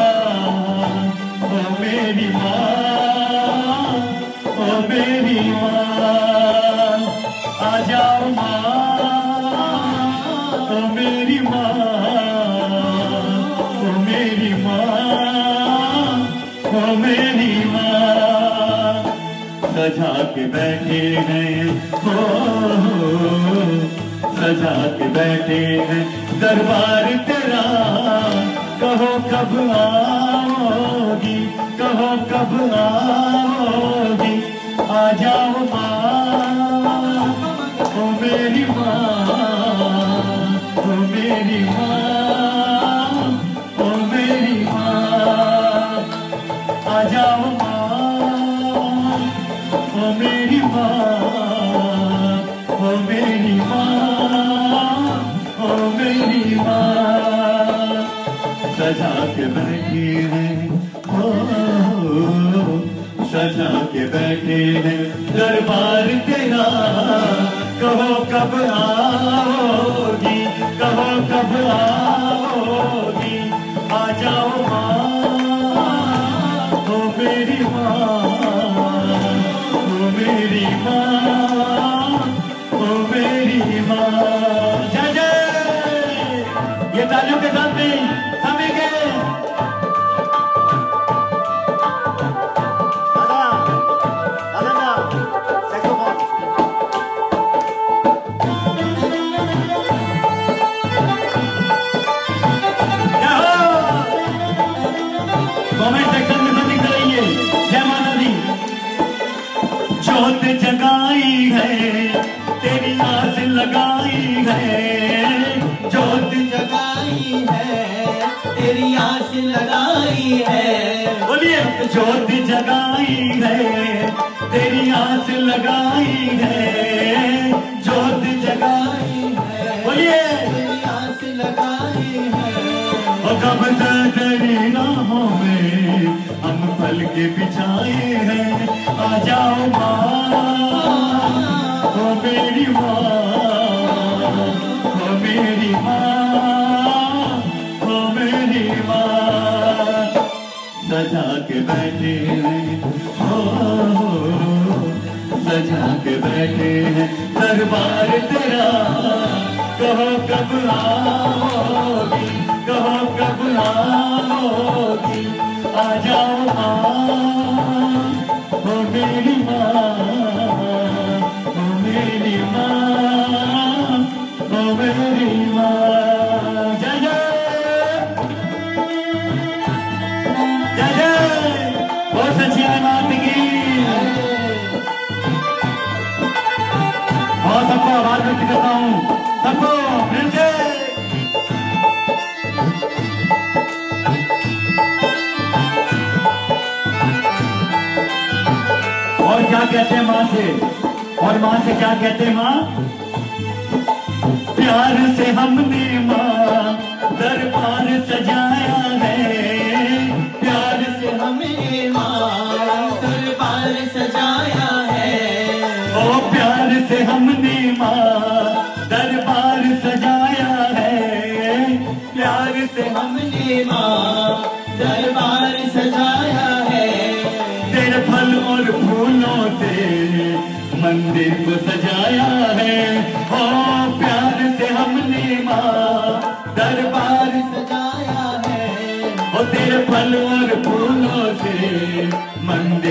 के बैठे हैं। हो सजा के बैठे हैं। दरबार तेरा, कहो कब आओगी? कहो कब आओगी? आ जाओ माँ, ओ मेरी माँ, ओ मेरी माँ। सजा के बैठे हैं। सजा के बैठे हैं। दरबार तेरा, कहो कब आओगी? कहो कब आओगी? आ जाओ माँ, ओ मेरी माँ, ओ मेरी माँ, ओ मेरी माँ। ये तालियों के साथ में सभी तेरी आस लगाई है। बोलिए। जोत जगाई है। तेरी आस लगाई है। जोत जगाई है। बोलिए। तेरी आस लगाई है। और कब तेरी राहों में हम पल के बिछाए हैं। आ जाओ माँ। ओ मेरी माँ। ओ मेरी माँ। सजा के बैठे हैं। हो सजा के बैठे हैं। दरबार तेरा। कहो कब आओगी? कहो कब आओगी? आ जाओ ओ मेरी माँ। ओ मेरी माँ। ओ मेरी माँ। जय जय। और सबको सबको और क्या कहते हैं माँ से? और माँ से क्या कहते हैं माँ? प्यार से हमने माँ दरबार सजाया है।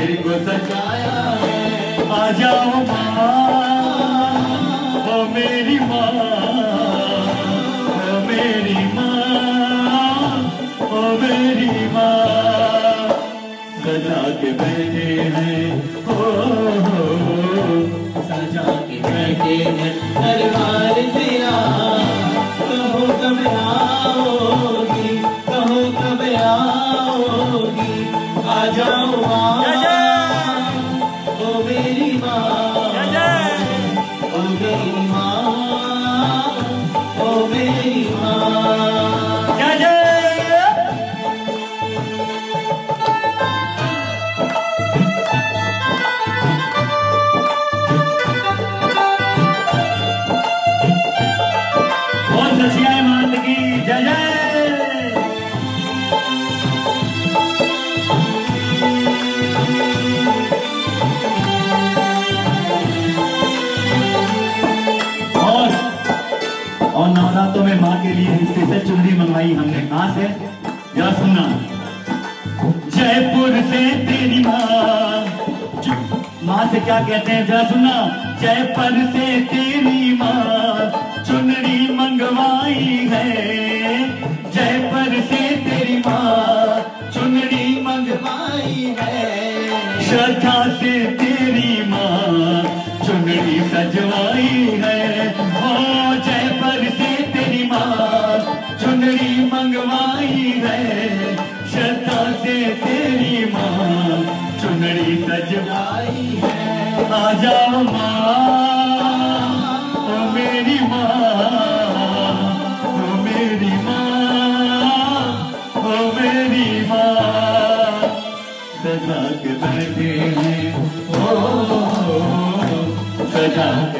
को सजाया है। जाओ माँ। ओ मेरी माँ। मेरी माँ। ओ मेरी माँ। सजा के बैठे हैं। हो सजा के बैठे हैं। दरबार तेरा। कहो कब आओगी? आ जाओ के लिए चुनरी मंगवाई हमने। कहा से जरा सुनना। जयपुर से तेरी माँ। माँ से क्या कहते हैं? जरा सुनना। जयपुर से तेरी माँ। सजा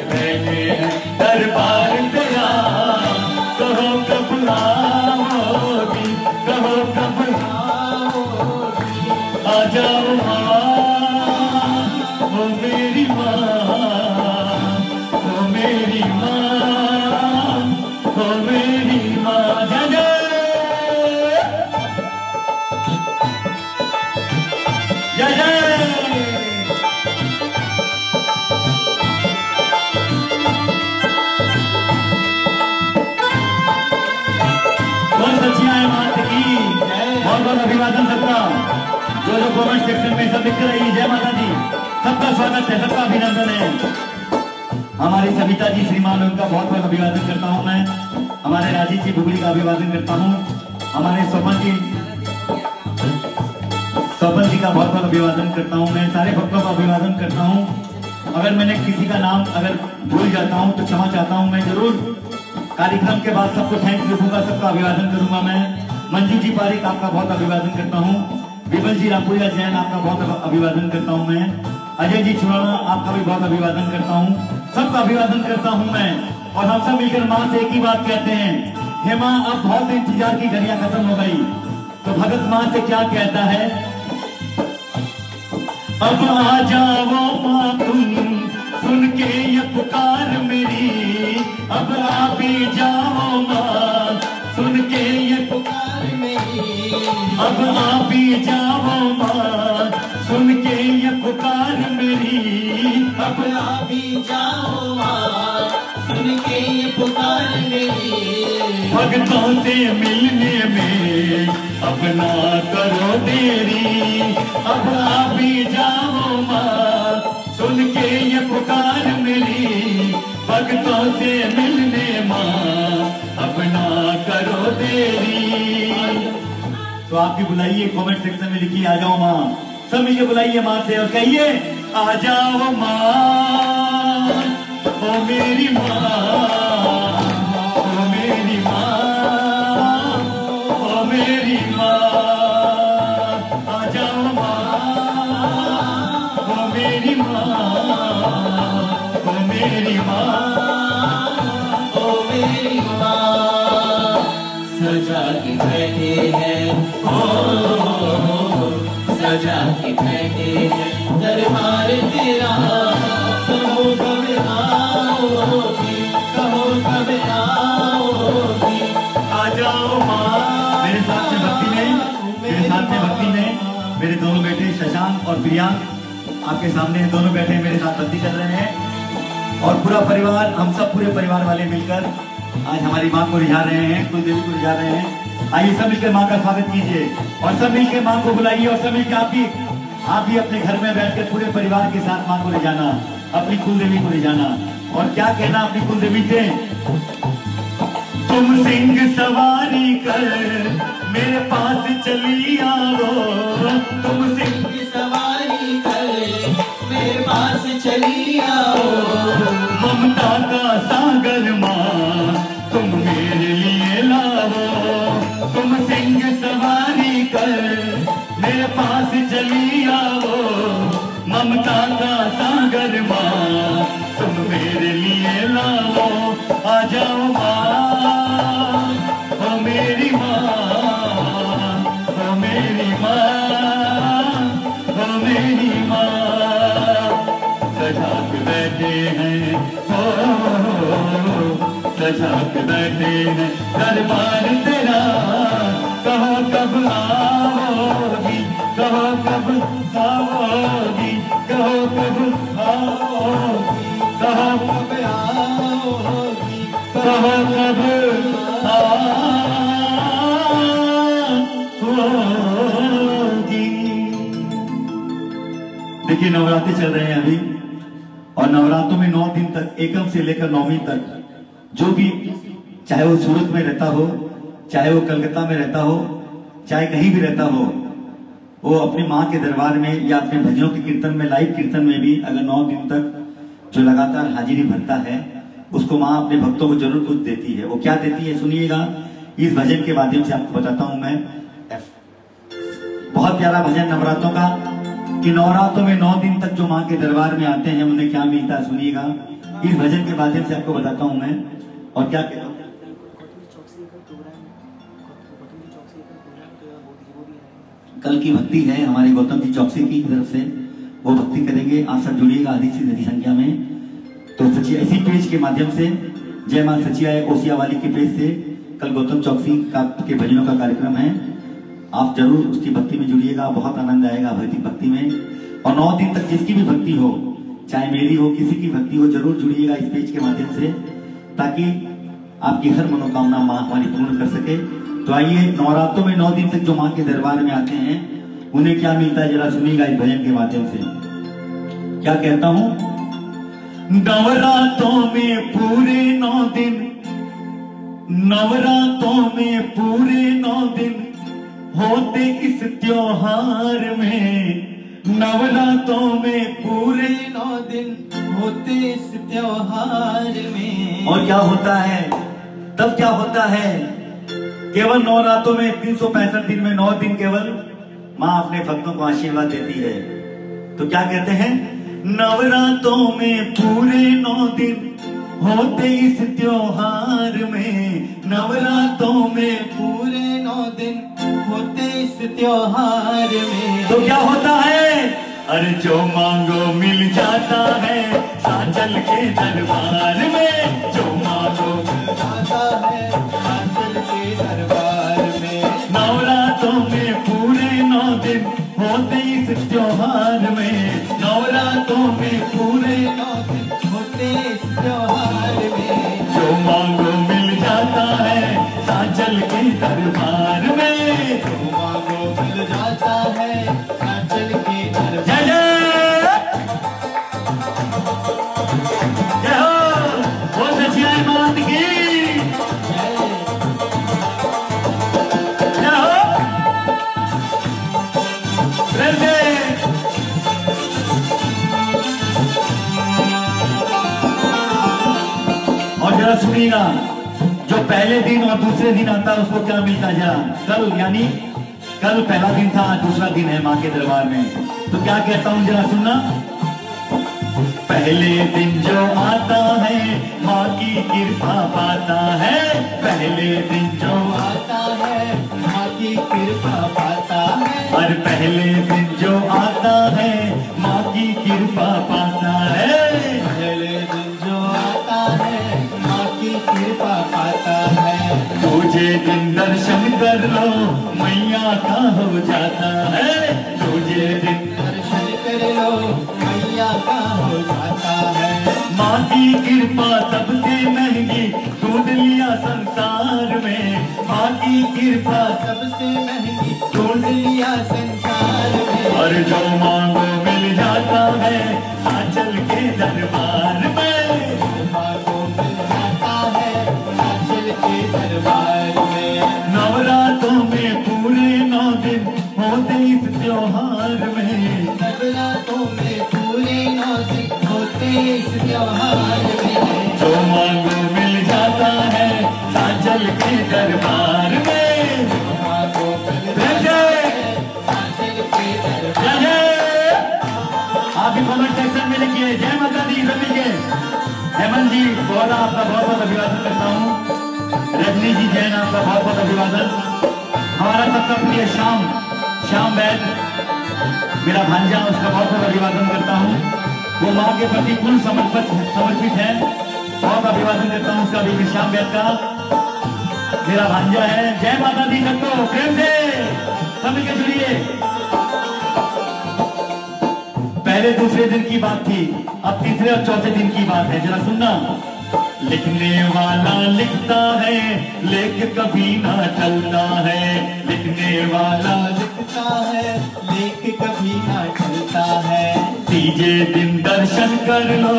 लिख रही जय माता दी सबका स्वागत है, सबका अभिनंदन है। हमारी सविता जी श्रीमान, उनका बहुत बहुत अभिवादन करता हूँ मैं। हमारे राजीव जी भुगली का अभिवादन करता हूँ। हमारे स्वपन जी स्वपन जी का बहुत बहुत अभिवादन करता हूँ मैं। सारे भक्तों का अभिवादन करता हूँ। अगर मैंने किसी का नाम अगर भूल जाता हूँ तो क्षमा चाहता हूँ मैं ज़रूर। कार्यक्रम के बाद सबको थैंक लिखूँगा सबका अभिवादन करूँगा मैं। मंजू जी पारिक आपका बहुत अभिवादन करता हूँ। विमल जी रामपुरिया जैन, आपका बहुत अभिवादन करता हूँ मैं। अजय जी छुड़ाना आपका भी बहुत अभिवादन करता हूँ। सबका अभिवादन करता हूँ मैं। और हम सब मिलकर माँ से एक ही बात कहते हैं, हे माँ, अब बहुत इंतज़ार की घड़ियाँ खत्म हो गई। तो भगत माँ से क्या कहता है? अब आ जाओ माँ तुम, सुन के ये पुकार मेरी। अब आ भी जाओ माँ अब आ भी जाओ माँ सुन के ये पुकार मेरी। अब आ भी जाओ माँ सुन के ये पुकार मेरी। भक्तों से मिलने में अपना करो देरी। अब आ भी जाओ माँ सुन के ये पुकार मेरी। भक्तों से मिलने माँ अपना करो देरी। तो आप भी बुलाइए कमेंट सेक्शन में लिखिए, आ जाओ माँ। सब मिलके बुलाइए माँ से और कहिए, आ जाओ माँ, ओ मेरी माँ बैठे हैं। सजा के बैठे दरबार तेरा। कहो कब आओगी कहो कब आओगी। आ जाओ माँ। मेरे साथ में भक्ति मेरे साथ में भक्ति में मेरे दोनों बेटे शशांक और प्रियांक आपके सामने दोनों बेटे मेरे साथ भक्ति कर रहे हैं। और पूरा परिवार हम सब पूरे परिवार वाले मिलकर आज हमारी माँ को रिझा रहे हैं कुल देवी को रिझा रहे हैं। आइए सब मिलकर माँ का स्वागत कीजिए। और सब मिलकर माँ को बुलाइए और सब मिलकर आप भी आप भी अपने घर में बैठकर पूरे परिवार के साथ माँ को ले जाना, अपनी कुल देवी को ले जाना। और क्या कहना अपनी कुल देवी से? तुम सिंह सवारी कर मेरे पास चली आओ। तुम सिंह सवारी कर मेरे पास चली आओ। ममता का सागर माँ, तुम मेरे लिए लाओ। तुम सिंह सवारी कर, मेरे पास चली आओ ममता का सागर माँ। तुम मेरे लिए लाओ, आ जाओ माँ। मेरी माँ। सजा के बैठे हैं दरबार तेरा कहो कब आओगी कहो कब आओगी कहो कब आओगी कहो कब देखिए नवरात्रि चल रहे हैं अभी, और नवरात्रों में नौ दिन तक, एकम से लेकर नौवीं तक जो भी, चाहे वो सूरत में रहता हो, चाहे वो कलकत्ता में रहता हो, चाहे कहीं भी रहता हो, वो अपनी माँ के दरबार में या अपने भजनों के कीर्तन में, लाइव कीर्तन में भी अगर नौ दिन तक जो लगातार हाजिरी भरता है, उसको माँ अपने भक्तों को ज़रूर कुछ देती है। वो क्या देती है सुनिएगा? इस भजन के माध्यम से आपको बताता हूँ मैं। बहुत प्यारा भजन नवरात्रों का। कि नवरात्रों में नौ दिन तक जो माँ के दरबार में आते हैं, उन्हें क्या मिलता है सुनिएगा? इस भजन के माध्यम से आपको बताता हूँ मैं, और क्या कहता हूँ। कल की भक्ति है हमारे गौतम जी चौकसी की तरफ़ से। वो भक्ति करेंगे। आप सब जुड़िएगा अधिक से अधिक संख्या में। तो सचिया इसी पेज के माध्यम से, जय माँ सचिया ओसिया वाली के पेज से कल गौतम चौकसी का के भजनों का कार्यक्रम है। आप ज़रूर उसकी भक्ति में जुड़िएगा। बहुत आनंद आएगा भक्ति भक्ति में। और नौ दिन तक जिसकी भी भक्ति हो चाहे मेरी हो, किसी की भक्ति हो, ज़रूर जुड़िएगा इस पेज के माध्यम से, ताकि आपकी हर मनोकामना माँ हमारी पूर्ण कर सके। तो आइए, नवरात्रों में नौ दिन तक जो माँ के दरबार में आते हैं, उन्हें क्या मिलता है जरा सुनिएगा इस भजन के माध्यम से। क्या कहता हूँ? नवरात्रों में पूरे नौ दिन, नवरात्रों में पूरे नौ दिन होते इस त्योहार में। नवरात्रों में पूरे नौ दिन होते इस त्योहार में। और क्या होता है? तब क्या होता है? केवल नवरात्रों में तीन सौ पैंसठ दिन में नौ दिन केवल माँ अपने भक्तों को आशीर्वाद देती है। तो क्या कहते हैं? नवरात्रों में पूरे नौ दिन होते इस त्योहार में। नवरात्रों में पूरे नौ दिन होते इस त्योहार में। तो क्या होता है? अरे जो मांगो मिल जाता है साचल के दरबार में। जो मांगो आता है आंचल के दरबार में। नवरात्रों में पूरे नौ दिन होते इस त्योहार में। नवरात्रों में पूरे नौ दिन होते इस त्योहार और जो पहले दिन और दूसरे दिन आता उसको क्या मिलता जरा कल, यानी कल पहला दिन था दूसरा दिन है माँ के दरबार में। तो क्या कहता हूँ, जरा सुनना। पहले दिन जो आता है, माँ की कृपा पाता है। पहले दिन जो आता है, माँ की कृपा पाता है। और पहले दिन जो आता है, माँ की कृपा पाता है। पहले जो कृपा पाता है। तुझे दिन दर्शन कर लो, मैया का हो जाता है। तुझे दिन दर्शन कर लो, मैया का हो जाता है। माँ की कृपा सबसे महँगी ढूंढ लिया संसार में। माँ की कृपा सबसे महँगी ढूंढ लिया संसार में। और जो मांगो मिल जाता है, साचल के दरबार में। माँ को मिल आंचल दरबार में। नवरात्रों में पूरे नौ दिन होते इस त्योहार में। नवरात्रों में पूरे नौ दिन होते इस त्योहार में। जो मांगो मिल जाता है साचल के दरबार में। आप भी कमेंट सेक्शन में लिखिए। जय माता दी सभी के। हेमंत जी बहुत आपका बहुत बहुत अभिवादन करता हूँ। रजनी जी जैन आपका बहुत बहुत अभिवादन हमारा सबका प्रिय श्याम श्याम बैद मेरा भांजा, उसका बहुत बहुत अभिवादन करता हूँ। वो माँ के प्रति पूर्ण समर्पित समर्पित है। बहुत अभिवादन करता हूँ उसका भी श्याम बैद का। मेरा भांजा है। जय माता दी सबको प्रेम से सब मिलकर जुड़िए। पहले दूसरे दिन की बात थी, अब तीसरे और चौथे दिन की बात है। जरा सुनना। लिखने वाला लिखता है, लेख कभी ना टलता है। लिखने वाला लिखता है, लेख कभी ना चलता है। तीजे दिन दर्शन कर लो,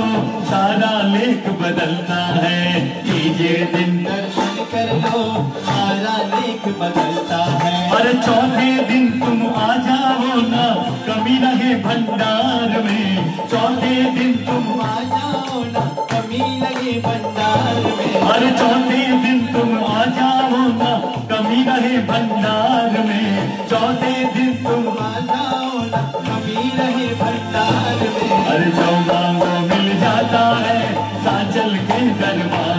सारा लेख बदलता है। तीजे दिन दर्शन कर लो, सारा लेख बदलता है। और चौथे दिन तुम आ जाओ ना, कमी रहे भंडार में। चौथे दिन तुम आ जाओ भी लगे भंडार में। हर चौथे दिन तुम आ जाओ ना कमी रहे भंडार में। चौथे दिन तुम आ जाओ ना कमी रहे भंडार में। हर चौदह मांगो मिल जाता है साचल के दरबार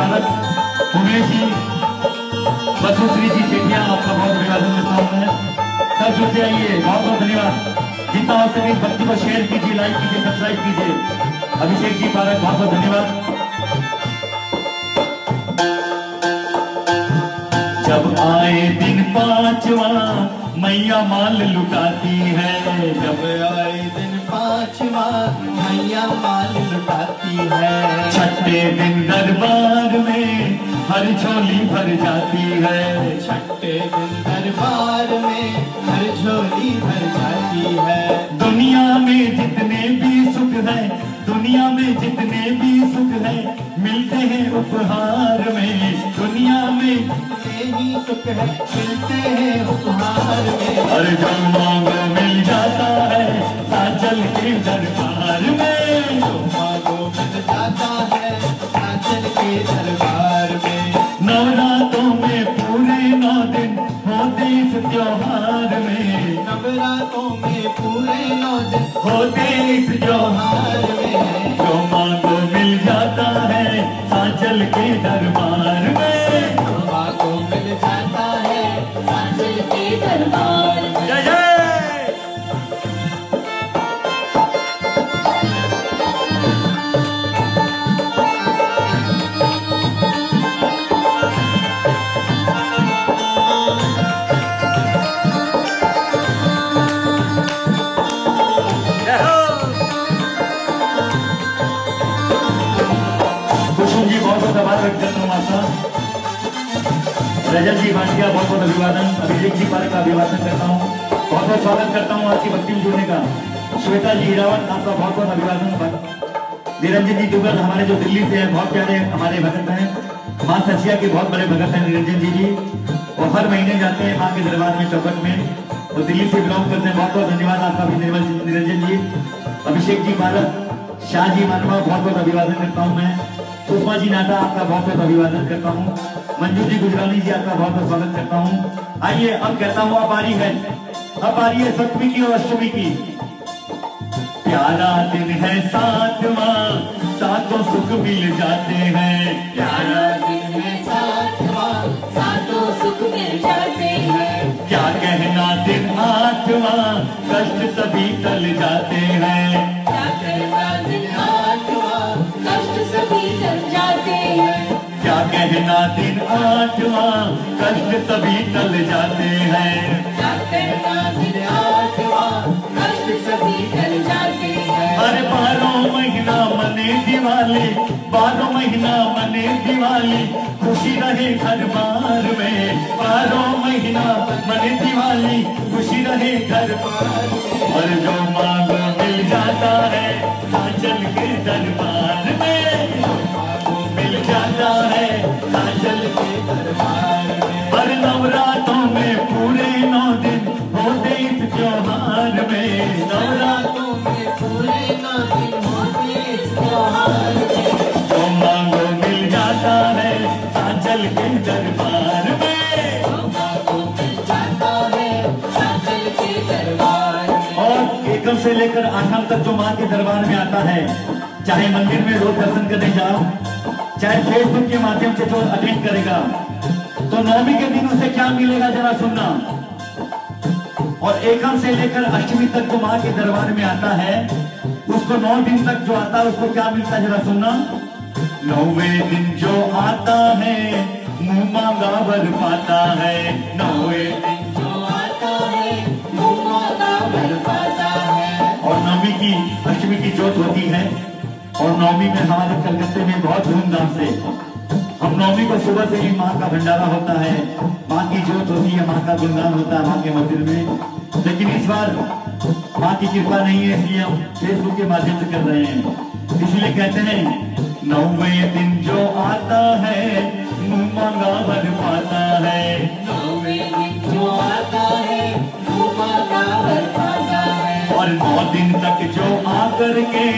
पालक उमेश जी वसुश्री जी सेठिया आपका बहुत अभिवादन करता हूँ मैं। सर जुट जाइए बहुत बहुत धन्यवाद। जितना हो सके भक्ति को शेयर कीजिए लाइक कीजिए सब्सक्राइब कीजिए। अभिषेक जी पालक बहुत बहुत धन्यवाद। जब आए दिन पांचवा, मैया माल लुटाती है। जब आए पांचवा मैया माल लुटाती है। छठे दिन दरबार में हर झोली भर जाती है। छठे दिन दरबार में हर झोली भर जाती है। दुनिया में जितने भी सुख है दुनिया में जितने भी सुख है मिलते हैं उपहार में। दुनिया में जितने ही सुख है मिलते हैं उपहार में। हर जो मांगो मिल जाता है के दरबार में माँ को मिल जाता है आंचल के दरबार में। नवरातों में पूरे नौ दिन होते इस त्योहार में नवरातों में। पूरे नौ दिन होते इस त्योहार में जो मांगो मिल जाता है साजल के दरबार में। माँ को मिल जाता है आंचल के दरबार में। रजत जी भाटिया बहुत बहुत अभिवादन। अभिषेक जी पाल का अभिवादन करता हूँ। बहुत बहुत स्वागत करता हूँ आपकी भक्ति में जुड़ने का। श्वेता जी हीरावत आपका बहुत बहुत अभिवादन। निरंजन जी दुगल हमारे जो दिल्ली से हैं, बहुत प्यारे हमारे भगत हैं। माँ सचिया के बहुत बड़े भगत हैं, निरंजन जी जी और हर महीने जाते हैं माँ के दरबार में चौकट में। वो दिल्ली से बिलोंग करते हैं। बहुत बहुत धन्यवाद आपका भी निरंजन जी। अभिषेक जी, बालक। शाह जी, मानवा, बहुत बहुत अभिवादन करता हूँ मैं। सुषमा जी नाटा आपका बहुत बहुत अभिवादन करता हूँ। मंजू जी गुजरानी जी आपका बहुत बहुत स्वागत करता हूँ। आइए अब कहता हूँ अब आ रही है। अब आ रही है सप्तमी की और अष्टमी की। प्यारा दिन है सातवां सातों सुख मिल जाते हैं। प्यारा दिन है सातवां सातों सुख मिल जाते हैं। क्या कहना दिन आठवां कष्ट सभी टल जाते हैं। कहना दिन आठवां कष्ट सभी टल जाते हैं। हैं। हर बारह महीना मने दिवाली बारह महीना मने दिवाली खुशी रहे घर बार में। बारह महीना मने दिवाली खुशी रहे घर बार। और जो मांगो हर नवरातों में पूरे नौ दिन होते इस त्योहार में। नवरातों में पूरे नौ दिन होते इस त्योहार में। जो मांगो मिल जाता है साजल के दरबार में। माँ को मिल जाता है आंचल के दरबार में। और एकम से लेकर आठम तक जो माँ के दरबार में आता है चाहे मंदिर में रोज दर्शन करने जाओ चाहे फेसबुक के माध्यम से जो अटेंड करेगा नौमी के दिन उसे क्या मिलेगा जरा सुनना। और एकम से लेकर अष्टमी तक जो माँ के दरबार में आता है, उसको नौ दिन तक जो आता है, उसको क्या मिलता है जरा सुनना। नौवे दिन जो आता है, मुँह मांगा वर पाता है। नौवे दिन जो आता है, मुँह मांगा भर पाता है। और नवमी की, अष्टमी की जोत होती है। और नवमी में हमारे कलकत्ते में बहुत धूमधाम से हम नवमी को सुबह से ही माँ का भंडारा होता है। माँ की जोत होती है माँ का गुणगान होता है माँ के मंदिर में। लेकिन इस बार माँ की कृपा नहीं है इसलिए हम फेसबुक के माध्यम से कर रहे हैं। इसलिए कहते हैं नौवे दिन जो आता है मुँह मांगा भर पाता है। नौवे दिन जो आता है मुँह मांगा भर और नौ दिन तक जो आकर के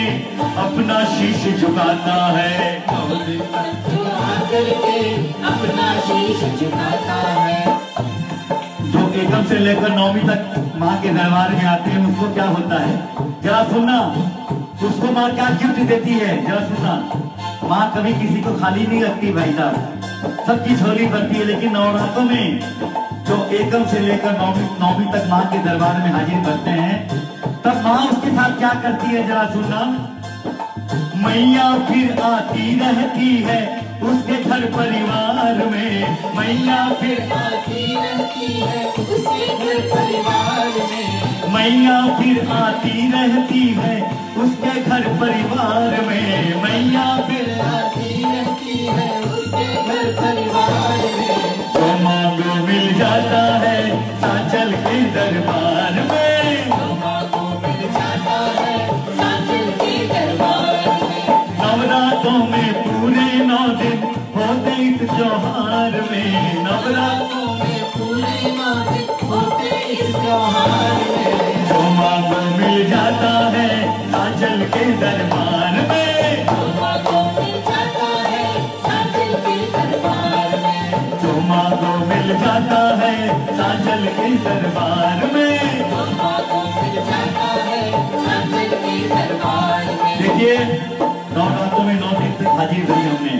अपना शीश झुकाता है। नौ दिन तक करके अपना शीश झुकाता है। जो एकम से लेकर नौवीं तक माँ के दरबार में आते हैं, उसको क्या होता है? जरा सुनना। उसको माँ क्या गिफ्ट देती है? जरा सुनना। माँ कभी किसी को खाली नहीं रखती भाई साहब। सबकी झोली भरती है, लेकिन नवरात्रों में जो एकम से लेकर नौवीं नौवीं तक माँ के दरबार में हाजिर करते हैं, तब माँ उसके साथ क्या करती है? जरा सुनना। मैया फिर आती रहती है, उसके घर परिवार में मैया फिर आती रहती है। उसके घर परिवार में मैया फिर आती रहती है। उसके घर परिवार में मैया फिर फिर आती रहती है। उसके घर परिवार में तो मांगो मिल जाता है है साजल के दरबार में। देखिए नौ दिन तक हाजिर हमने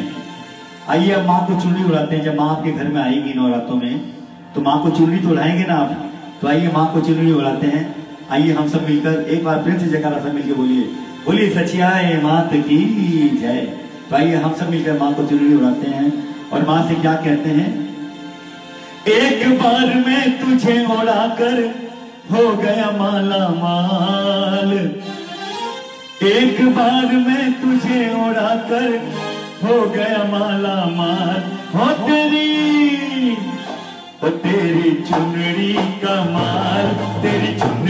आइए अब माँ को चुनरी उड़ाते हैं। जब माँ आपके घर में आएगी नवरात्रों में तो माँ को चुनरी तो उड़ाएँगे ना आप? तो आइए माँ को चुनरी उड़ाते हैं। आइए हम सब मिलकर एक बार प्रिंस जयकारा सब मिलकर बोलिए। बोलिए सचियाए मात की जय। तो आइए, हम सब मिलकर माँ को चुनरी उड़ाते हैं। और माँ से क्या कहते हैं? एक बार में तुझे उड़ाकर हो गया माला माल। एक बार में तुझे उड़ाकर हो गया माला माल। हो तेरी हो तेरी चुनरी का माल, तेरी चुनरी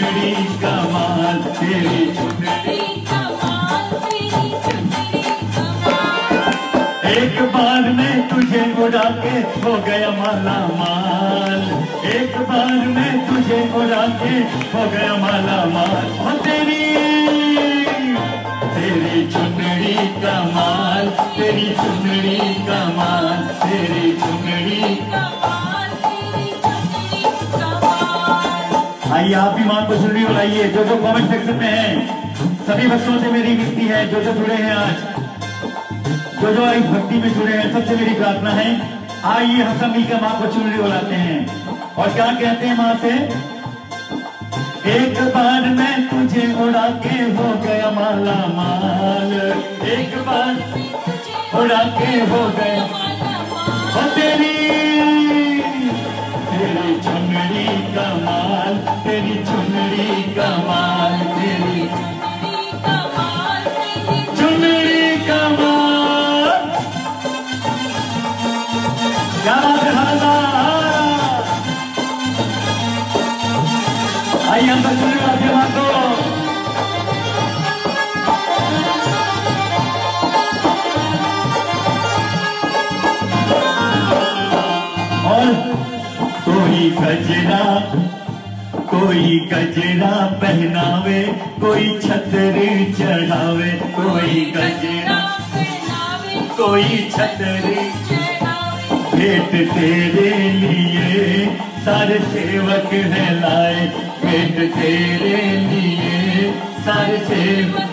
बार में तुझे उड़ा के हो गया माला माल। एक बार में तुझे उड़ा के हो गया माला माल। हो तेरी तेरी चुनड़ी का माल, तेरी चुनड़ी का माल, तेरी चुनरी आइए, आप भी माँ को चुनरी बुलाइए जो जो कमेंट सेक्शन में है, सभी बच्चों से मेरी विनती है, जो जो जुड़े हैं आज। जो जो इस भक्ति में जुड़े हैं सबसे मेरी प्रार्थना है आइए हम सब मिलकर माँ को चुनरी उड़ाते हैं। और क्या कहते हैं माँ से? एक बार मैं तुझे उड़ा के हो गया माला माल। एक बार उड़ा के हो गया हो तेरी तेरी चुनरी का माल तेरी चुनरी का माल तेरी चुनरी कोई गजरा कोई गजरा पहनावे कोई छतरी चढ़ावे कोई गजरा कोई छतरी भेंट तेरे लिए। सारे सेवक है लाए भेंट तेरे लिए। सारे सेवक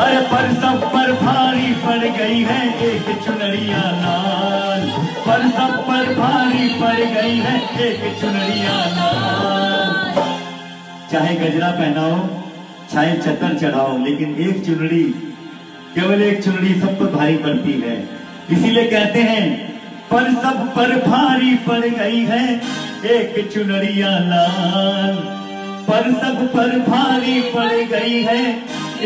अरे पर सब पर भारी पड़ गई है एक चुनरिया लाल। पर सब पर भारी पड़ गई है एक चुनरिया लाल। चाहे गजरा पहनाओ, चाहे चतर चढ़ाओ, लेकिन एक चुनरी, केवल एक चुनरी सब पर भारी पड़ती है। इसीलिए कहते हैं पर सब पर भारी पड़ गई है एक चुनरिया लाल। पर सब पर भारी पड़ गई है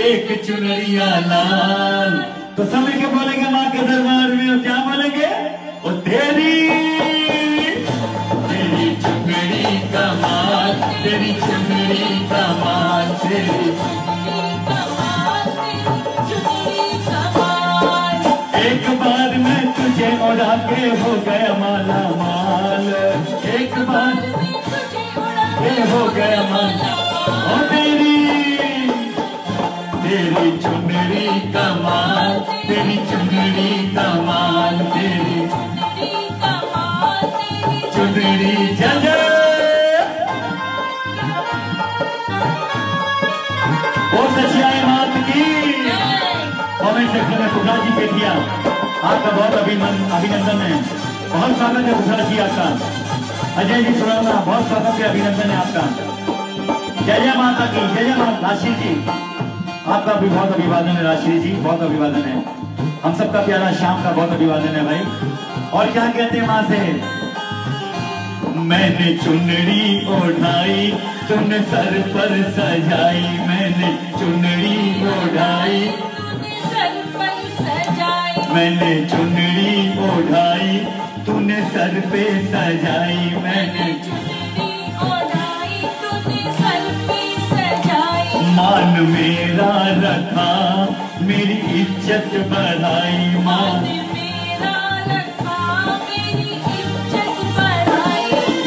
एक चुनरिया लाल। तो सब के बोलेंगे, माँ के दरबार में और क्या बोलेंगे? ओ तेरी तेरी चुनरी का माल, तेरी चुनरी का माल, तेरी के हो गया माला माल। एक बार ये हो गया माला। तेरी तेरी चुनरी कमाल तेरी चुनरी कमाल तेरी चुनरी जय और सचियाए मात की। कमेंट सेक्शन में कुबरा जी के दिया। आपका बहुत अभिनंदन अभिनंदन है। बहुत स्वागत है कुबरा जी आपका। अजय जी सुनाना बहुत स्वागत है, अभिनंदन है आपका। जय जय माता की, जय जय माता, राशि जी। आपका भी बहुत अभिवादन है, राशि जी, बहुत अभिवादन है। हम सबका प्यारा शाम का बहुत अभिवादन है भाई। और क्या कहते हैं वहाँ से? मैंने चुनरी ओढ़ाई तूने सर पर सजाई। मैंने चुनरी ओढ़ाई। मैंने चुनरी ओढ़ाई, तूने सर पे सजाई मैंने मैंने मेरा रखा, मेरी इज़्ज़त बढ़ाई मान।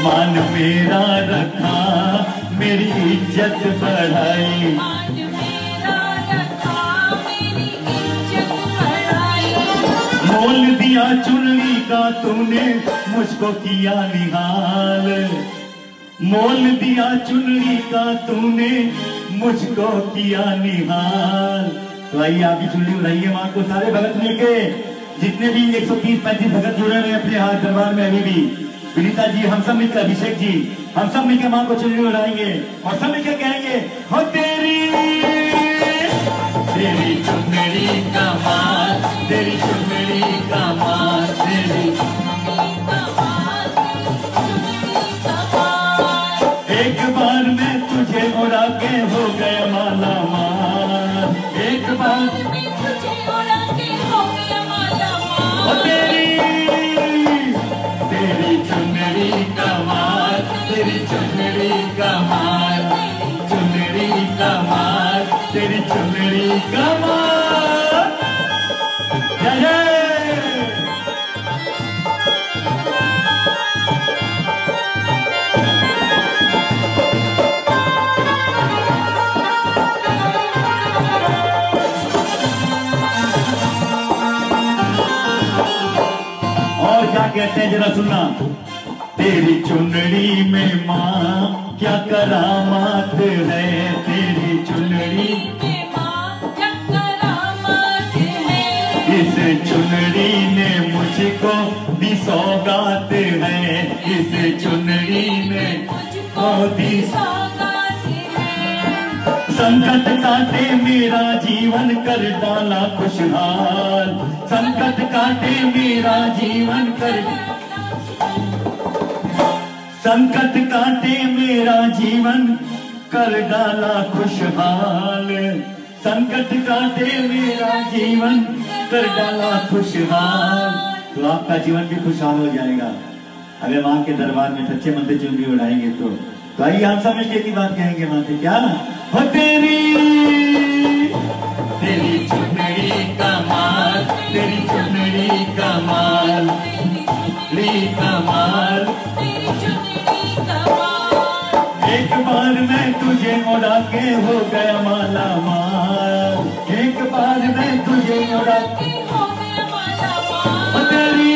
मान मेरा रखा, मेरी इज़्ज़त बढ़ाई। तूने मुझको किया निहाल। मोल दिया चुनरी का तूने मुझको किया निहाल। तो आइए आप भी चुनरी उड़ाइए माँ को सारे भगत मिलके। जितने भी 130 पैंतीस भगत जुड़े हुए अपने हाथ दरबार में अभी भी। विनीता जी, हम सब मिलकर, अभिषेक जी, हम सब मिलकर माँ को चुनरी उड़ाएँगे। और सब मिलकर कहेंगे, हो तेरी तेरी चुनरी कमाल तेरी चुनरी कमाल तेरी कमाल जरा सुनना तेरी चुनरी में माँ, क्या करामात है? तेरी चुनरी। इस चुनरी ने मुझको दी सौगात है। इस चुनरी ने मुझको संकट काटे मेरा जीवन कर डाला खुशहाल। संकट काटे मेरा जीवन कर संकट काटे मेरा जीवन कर डाला खुशहाल। संकट काटे मेरा जीवन कर डाला खुशहाल। तो आपका जीवन भी खुशहाल हो जाएगा। अगर माँ के दरबार में सच्चे मन से चुनरी उड़ाएँगे तो। तो आइए हम सब मिलकर की बात कहेंगे माँ से, क्या? हो तेरी तेरी चुनरी कमाल, तेरी चुनरी कमाल कमाल। एक बार मैं तुझे उड़ा के हो गया माला माल। एक बार मैं तुझे उड़ा के हो गया माला माल। तेरी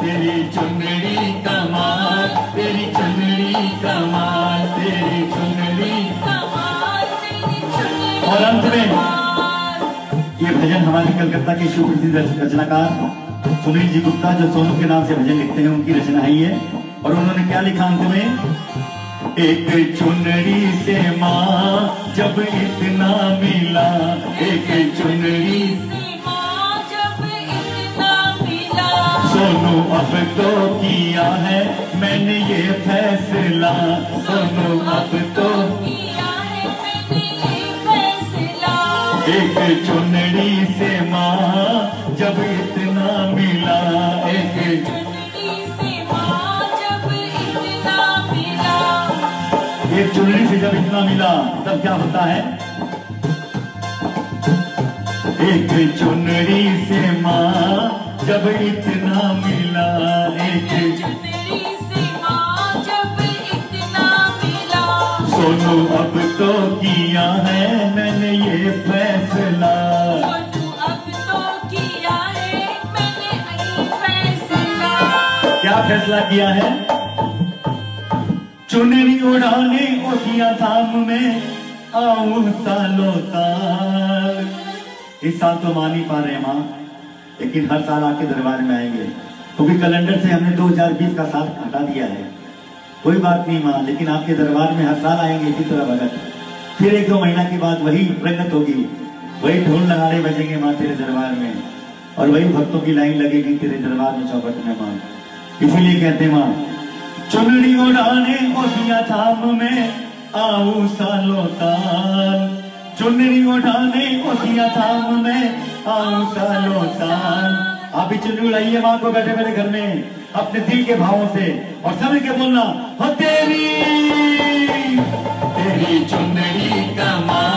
तेरी चुनरी कमाल तेरी चुनरी कमाल तेरी चुनरी कमाल और अंत में ये भजन हमारे कलकत्ता के सुप्रसिद्ध रच- रचनाकार सुनील जी गुप्ता जो सोनू के नाम से भजन लिखते हैं उनकी रचना ही है और उन्होंने क्या लिखा अंत में? एक चुनरी से माँ जब इतना मिला, एक चुनरी सोनू अब तो किया है, मैंने ये फैसला। सोनू अब तो एक चुनरी से माँ जब इतना मिला, एक चुनरी से जब इतना मिला, तब क्या होता है? एक चुनरी से माँ जब इतना मिला, एक सोनू अब तो किया है मैंने ये फैसला। क्या फैसला किया है? चुनरी उड़ाने ओसिया धाम में, आऊँ सालों साल। इस साल तो मान ही पा रहे माँ, लेकिन हर साल आपके दरबार में आएँगे। क्योंकि तो कैलेंडर से हमने 2020 का साल हटा दिया है। कोई बात नहीं माँ, लेकिन आपके दरबार में हर साल आएँगे इसी तरह भगत। फिर एक दो महीना के बाद वही रंगत होगी। वही ढोल नगाड़े बजेंगे माँ तेरे दरबार में। और वही भक्तों की लाइन लगेगी तेरे दरबार में चौपट में माँ। इसीलिए कहते माँ चुनरी उड़ाने ओसिया थाम में आऊ सालों साल। चुनरी उड़ाने ओसिया थाम में आऊ सालों साल। आप भी चुनरी उड़ाइए माँ को बैठे बैठे घर में, अपने दिल के भावों से और समझ के बोलना, हो तेरी तेरी चुनरी का तेरी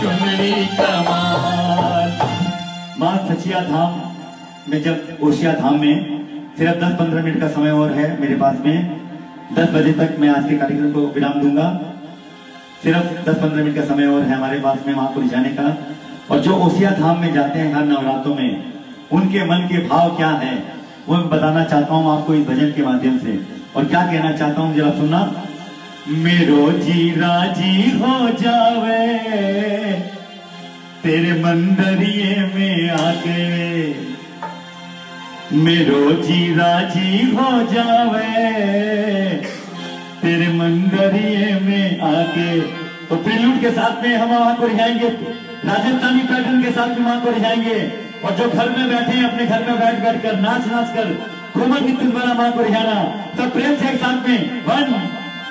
चुनरी कमाल। माँ, सचिया धाम में जब ओशिया धाम में सिर्फ़ 10-15 मिनट का समय और है मेरे पास में। 10 बजे तक मैं आज के कार्यक्रम को विराम दूँगा। सिर्फ़ 10-15 मिनट का समय और है हमारे पास में वहाँ को जाने का। और जो ओसिया धाम में जाते हैं हर नवरात्रों में, उनके मन के भाव क्या है, वो बताना चाहता हूँ आपको इस भजन के माध्यम से। और क्या कहना चाहता हूँ, जरा सुनना। मेरो जी राज़ी हो जावे, तेरे मंदरिए में आके मेरो जी राज़ी हो जावे, तेरे मंदरिए में आके। तो प्रिल्यूड के साथ में हम वहाँ को रिझाएँगे राजस्थानी पैटर्न के साथ में वहाँ को रिझाएँगे और जो घर में बैठे हैं, अपने घर में बैठ बैठ कर नाच नाच कर घूमर नित्य द्वारा वहाँ को रिझाना सब प्रेम से एक साथ में। One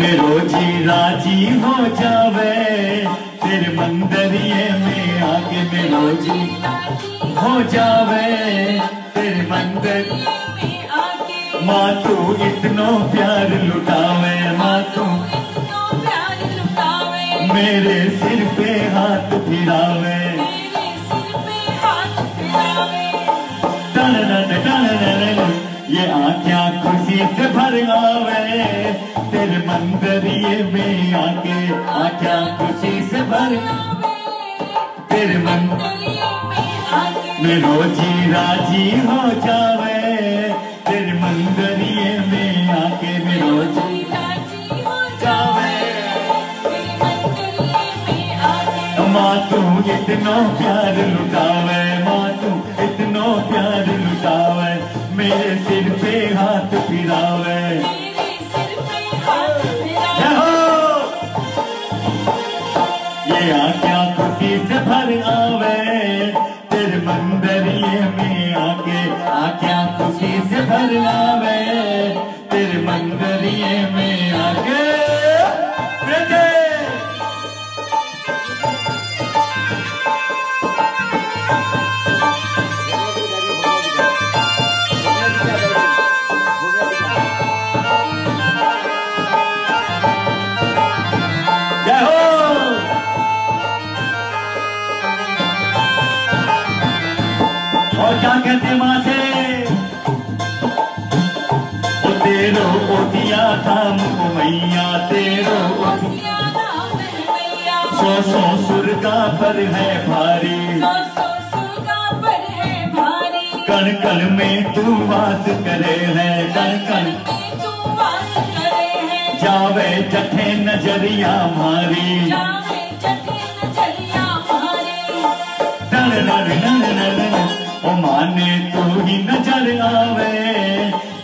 आके मेरो जी राज़ी हो जावे। तेरे मंदरिए में आके मेरो जी हो जावे। तेरे मंदिर में माँ तू इतनो प्यार लुटावे माँ तू मेरे सिर पे हाथ फिरावे। ये आख्या खुशी से भर आवे मंदरिए में आके आख्या खुशी से भर। तेरे मंदिरिए में आके मेरो जी राज़ी हो जावे। तेरे मंदरिए में आके राज़ी हो में आके माँ तू इतनो प्यार लुटावे माँ तू इतनो प्यार लुटावे। मेरे सिर पे हाथ फिरावे। ये आज्ञा खुशी से भर आवे? तेरे मंदरिए में आके आज्ञा खुशी से भर आवे? तेरे मंदरिए में आके। क्या कहते माँ से? ओ तेरो ओतिया थाम को मैया तेरो सौ सौ सुर का पर है भारी। सौ सौ सुगा पर है भारी। कण कण में तू वास करे है कण कण तू है। जावे जठे नज़रिया मारी। जावे जठे नज़रिया मारे। नर नर नर नर, ओ माने तू ही नज़र आवे,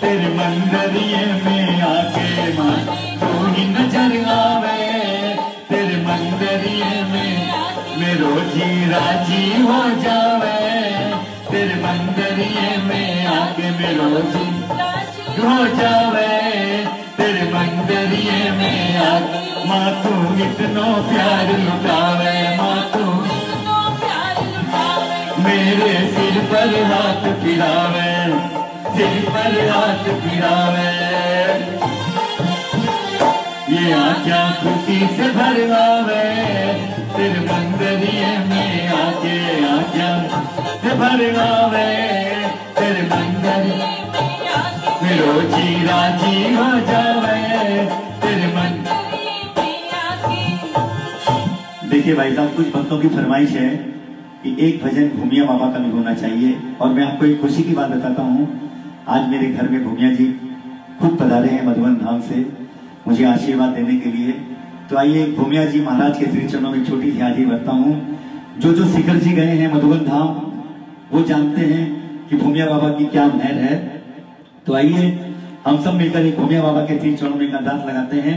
तेरे मंदरिए में आके मान तू ही नज़र आवे, तेरे मंदरिए में मेरो जी राज़ी हो जावे। तेरे मंदरिए में आके मेरो जी हो जावे। तेरे मंदरिए में आके माँ तू इतनो प्यार लुटावे, माँ तू मेरे सिर पर हाथ फिरावे, सिर पर हाथ फिरावे। ये आज्ञा खुशी से भर आवे तेरे मंदिरिए में आके आज्ञा से भर आवे तेरे मंदिर में आके मेरो जी राज़ी हो जावे देखिए भाई साहब, कुछ भक्तों की फरमाइश है। कि एक भजन भूमिया बाबा का भी होना चाहिए। और मैं आपको एक खुशी की बात बताता हूँ। आज मेरे घर में भूमिया जी खुद पधारे हैं मधुबन धाम से, मुझे आशीर्वाद देने के लिए। तो आइए भूमिया जी महाराज के श्री चरणों में छोटी सी हाजिरी रखता हूँ। जो जो शिखर जी गए हैं मधुबन धाम, वो जानते हैं कि भूमिया बाबा की क्या महर है। तो आइए हम सब मिलकर एक भूमिया बाबा के श्री चरणों में अरदास लगाते हैं।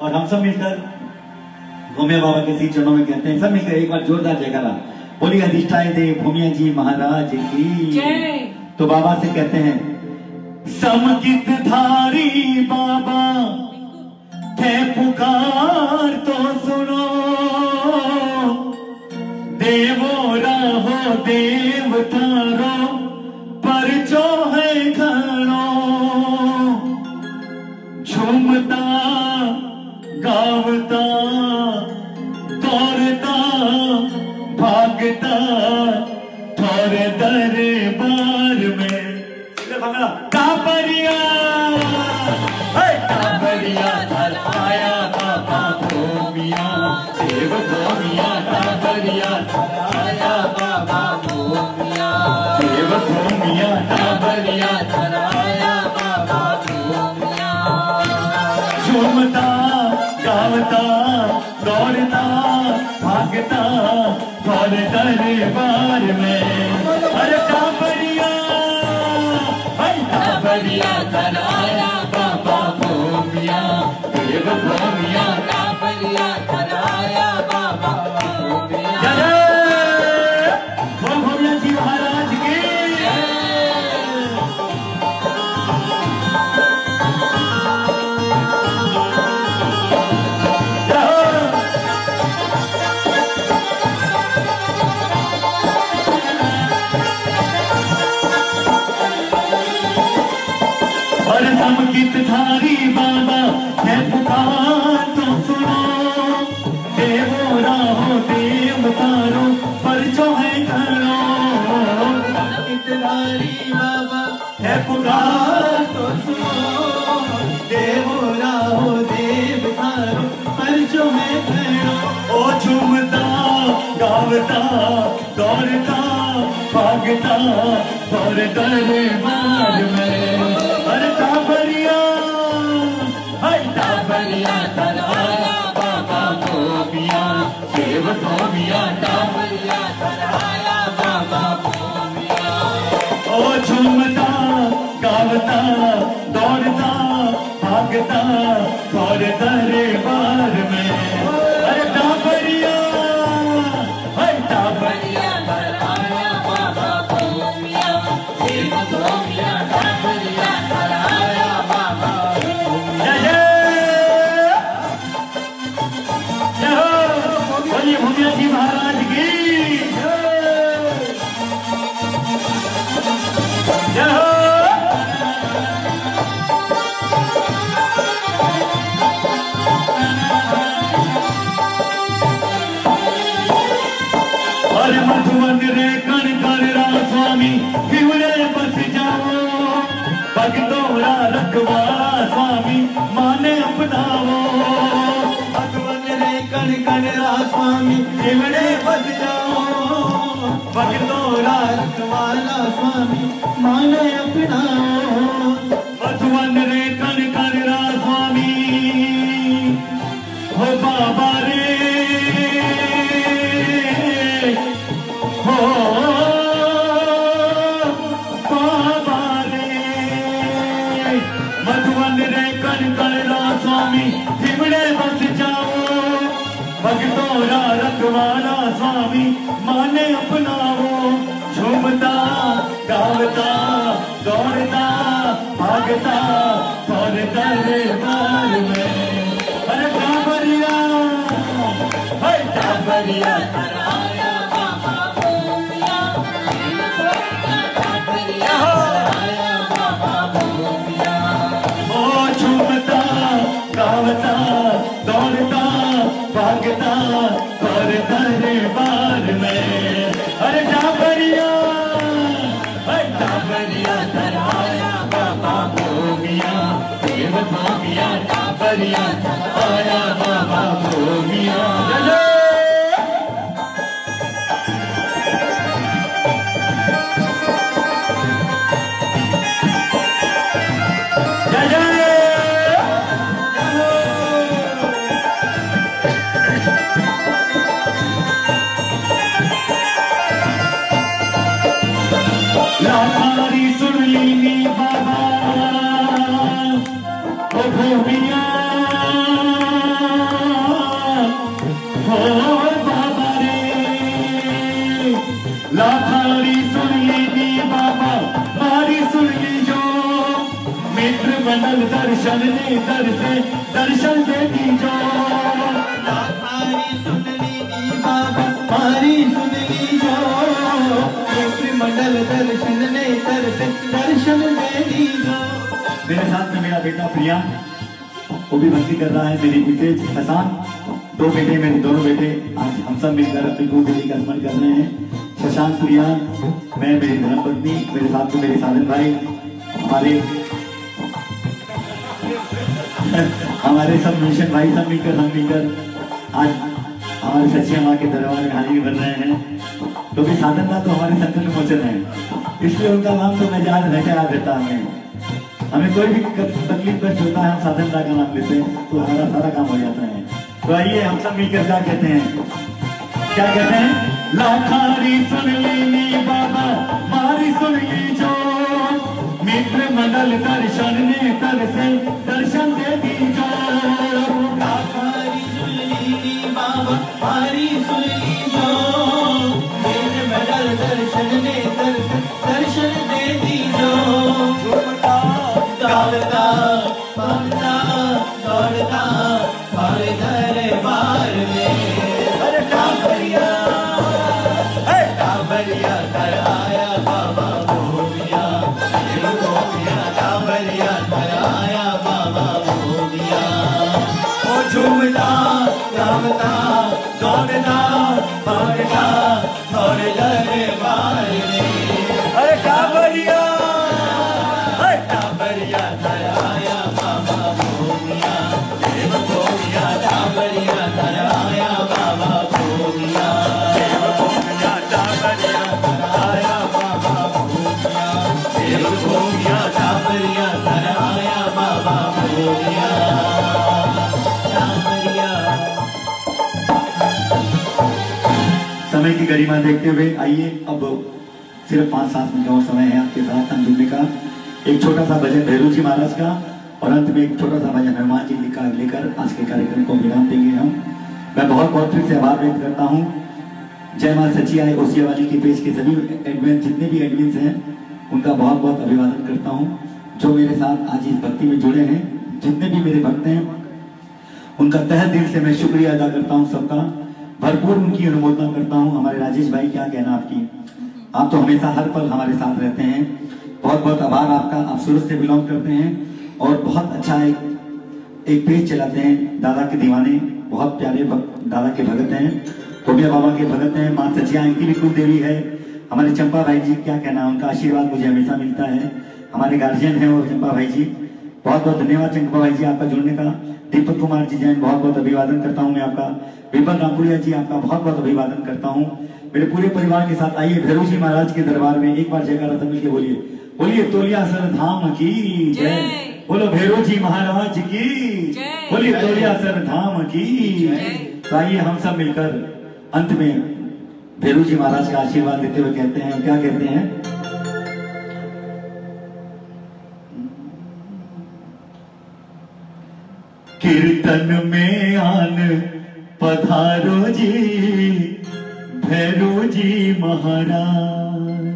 और हम सब मिलकर भूमिया बाबा के श्री चरणों में कहते हैं। सब मिलकर एक बार जोरदार जयकारा। बोली अधिष्ठाए दे भूमिया जी महाराज की। तो बाबा से कहते हैं समित धारी बाबा थे पुकार तो सुनो। देवो राहो देव भागता थोड़े समकित धारी बाबा है पुकार तो सुनो। देवो राहो देव तारो पर जो है करो धारी बाबा है पुकार तो सुनो। देवो राहो देव तारो पर जो है करो ओ झूमता, गावता, दौड़ता, भागता और दरबार में। काबरिया हाय काबरिया धराया बाबा गोमिया देव गोमिया कापरिया धराया भगतोरा रखवाला स्वामी माने अपनाओ मधुवन रे कण कण रा स्वामी स्वामी हिमड़े बस जाओ भक्तों रात वाला स्वामी माने अपनाओ स्वामी अपना वो झूमता गावता दौड़ता भागता और दरबार में। अरे डाबरिया हाय कांवरिया भूमिया कांवरिया आया बाबा भूमिया ने दर्शे दर्शन दे दी जो मंडल दर्शन ने दर्शन दर्शन दे दी मेरे साथ में मेरा बेटा प्रिया वो भी भक्ति कर रहा है मेरी विशेष शशांक दो बेटे मेरे दोनों बेटे आज हम सब मिलकर अपनी गुरु देवी का स्मरण कर रहे हैं शशांक प्रिया मैं मेरी धर्म पत्नी मेरे साथ में मेरे साधन भाई हमारे हमारे सब मिशन भाई सब मिलकर हम मिलकर आज हमारे सच्ची माँ के दरबार में हाजिरी बन रहे हैं। क्योंकि तो साधन तो हमारे संकट मोचन है। इसलिए उनका नाम तो मैं याद हमेशा याद रहता हमें हमें कोई भी तकलीफ़ कष्ट होता है हम साधन का नाम लेते हैं तो हमारा सारा काम हो जाता है। तो आइए हम सब मिलकर क्या कहते हैं? क्या कहते हैं? लाखारी सुन ली बाबा, मारी सुन ली जो मित्र मंडल दर्शन ने तरसे दर्शन दे दी जो हमारी सुन बाबा हमारी सुन ली जो मित्र मंडल दर्शन ने दर्शन दे दी जो झूमता दौड़ता भागता दौड़ता और गरिमा देखते हुए आइए। अब सिर्फ़ पाँच, सात मिनट और समय है आपके साथ हम जुड़ने का। एक छोटा सा भजन भैरू जी महाराज का और अंत में एक छोटा सा भजन हनुमान जी लिखा लेकर आज के कार्यक्रम को विराम देंगे हम। मैं बहुत बहुत फिर से आभार व्यक्त करता हूँ। जय माँ सची आए ओसिया वाली के पेज के सभी एडमिन जितने भी एडमिन हैं, उनका बहुत बहुत अभिवादन करता हूँ। जो मेरे साथ आज इस भक्ति में जुड़े हैं, जितने भी मेरे भक्त हैं, उनका तह दिल से मैं शुक्रिया अदा करता हूँ सबका। भरपूर उनकी अनुमोदना करता हूँ। हमारे राजेश भाई, क्या कहना आपकी? आप तो हमेशा हर पल हमारे साथ रहते हैं। बहुत बहुत आभार आपका। आप सूरज से बिलोंग करते हैं और बहुत अच्छा एक एक पेज चलाते हैं दादा के दीवाने। बहुत प्यारे दादा के भगत हैं। टोबिया बाबा के भगत हैं। माँ सचिया, इनकी भी कुलदेवी है। हमारे चंपा भाई जी, क्या कहना? उनका आशीर्वाद मुझे हमेशा मिलता है। हमारे गार्जियन है और चंपा भाई जी। बहुत बहुत धन्यवाद चंपा भाई जी आपका जुड़ने का। दीपक कुमार जी जैन बहुत बहुत अभिवादन करता हूँ मैं आपका। विपन राकुलिया जी आपका बहुत बहुत अभिवादन करता हूँ। मेरे पूरे परिवार के साथ आइए भैरू जी महाराज के दरबार में एक बार जयकारा तमिल के बोलिए। बोलिए तोलिया सर धाम की जय। बोलो भैरू जी महाराज की बोलिए तोलिया सर धाम की तो आइए हम सब मिलकर अंत में भैरू जी महाराज का आशीर्वाद देते हुए कहते हैं क्या कहते हैं? कीर्तन में आन पधारो जी, भैरो जी महाराज।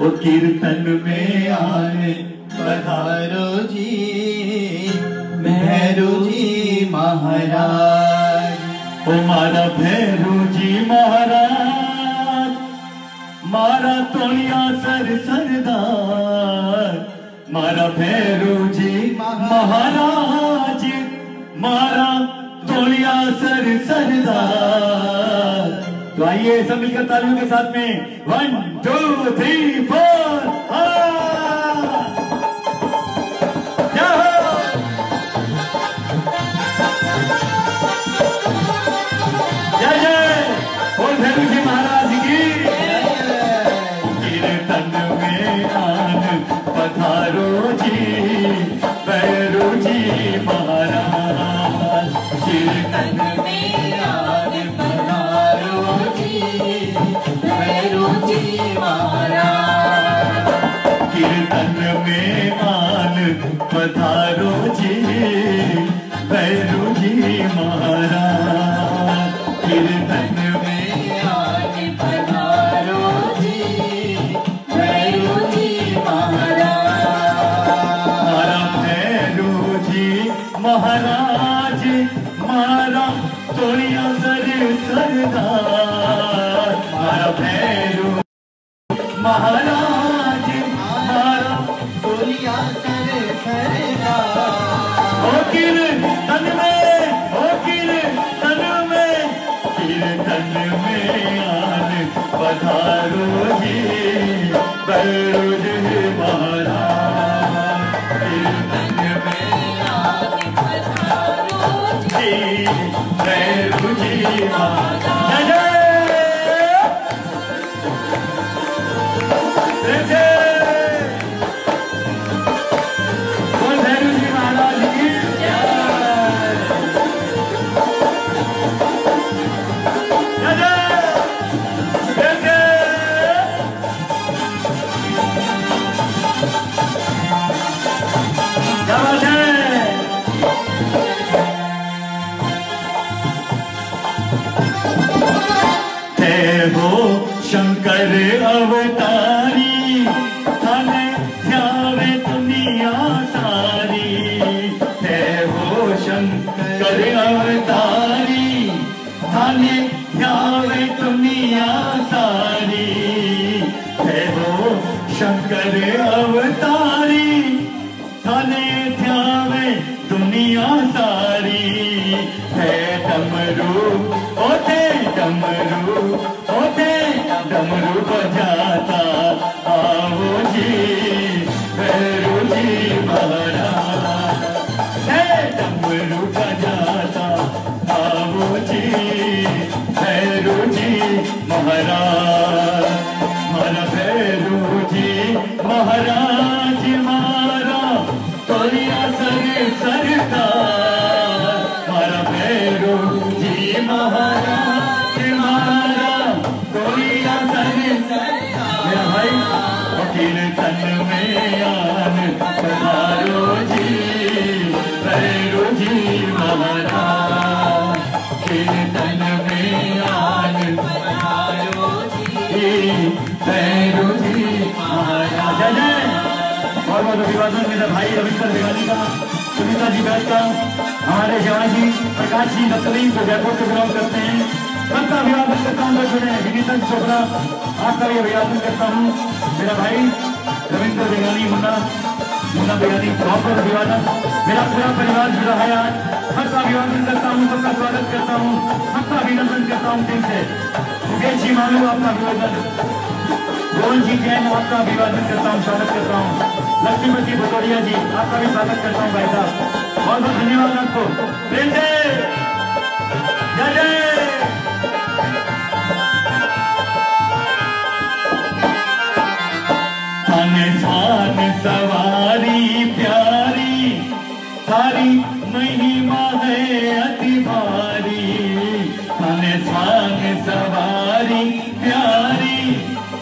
ओ कीर्तन में आन पधारो जी, भैरो जी महाराज। ओ मारा भैरो जी महाराज, मारा तोड़िया सर सरदार। मारा भैरो जी महाराज। मारा धोलिया सर सरदार। तो आइए सब मिलकर तालियों के साथ में वन टू थ्री फोर जय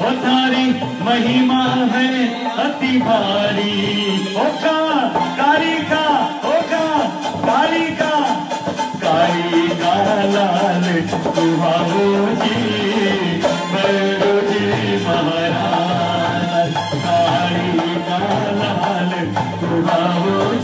ओ महिमा है, अति भारी। ओका कारी का ओका कारी का कारी का लाल सुहाओ जी भैरो जी महाराज। कारी का लाल जी।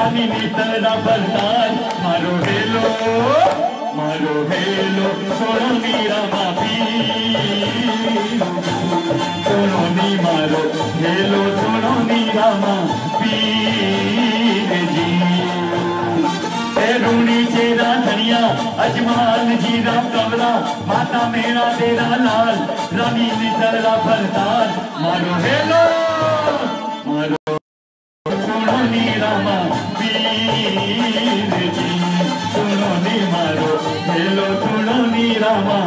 लाल रानी नीतरा बरदार मारो हेलो मारो हेलो सोनो मीरा माफ़ी। सोनो नी मारो हेलो सोनो मीरा माफ़ी। जी रूणी चेरा धनिया, अजमाल जीरा कमरा माता मेरा तेरा लाल, रानी नितरा भरतार मारो हेलो मारो, सुनो नी रामा पीर जी सुनो नी मारो हेलो सुनो नी रामा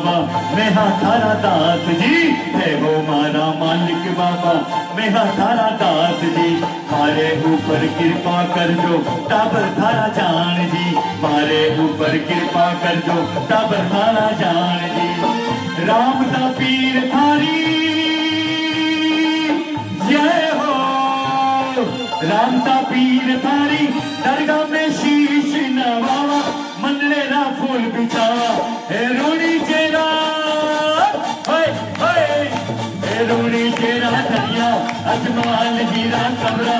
बाबा मैं हाँ थारा दास जी, हे हो मारा मालिक बाबा। मैं हाँ थारा दास जी, मारे ऊपर कृपा कर जो, तब थारा जान जी। मारे ऊपर कृपा कर जो, तब थारा जान जी। राम सा पीर थारी, जय हो। राम सा पीर थारी, दरगाह में शीश नवावा। मंडले ना फूल बिछावा। हे रूड़ी चेरा होय होय। हे रूड़ी चेरा धनिया अजमाल हीरा, कमरा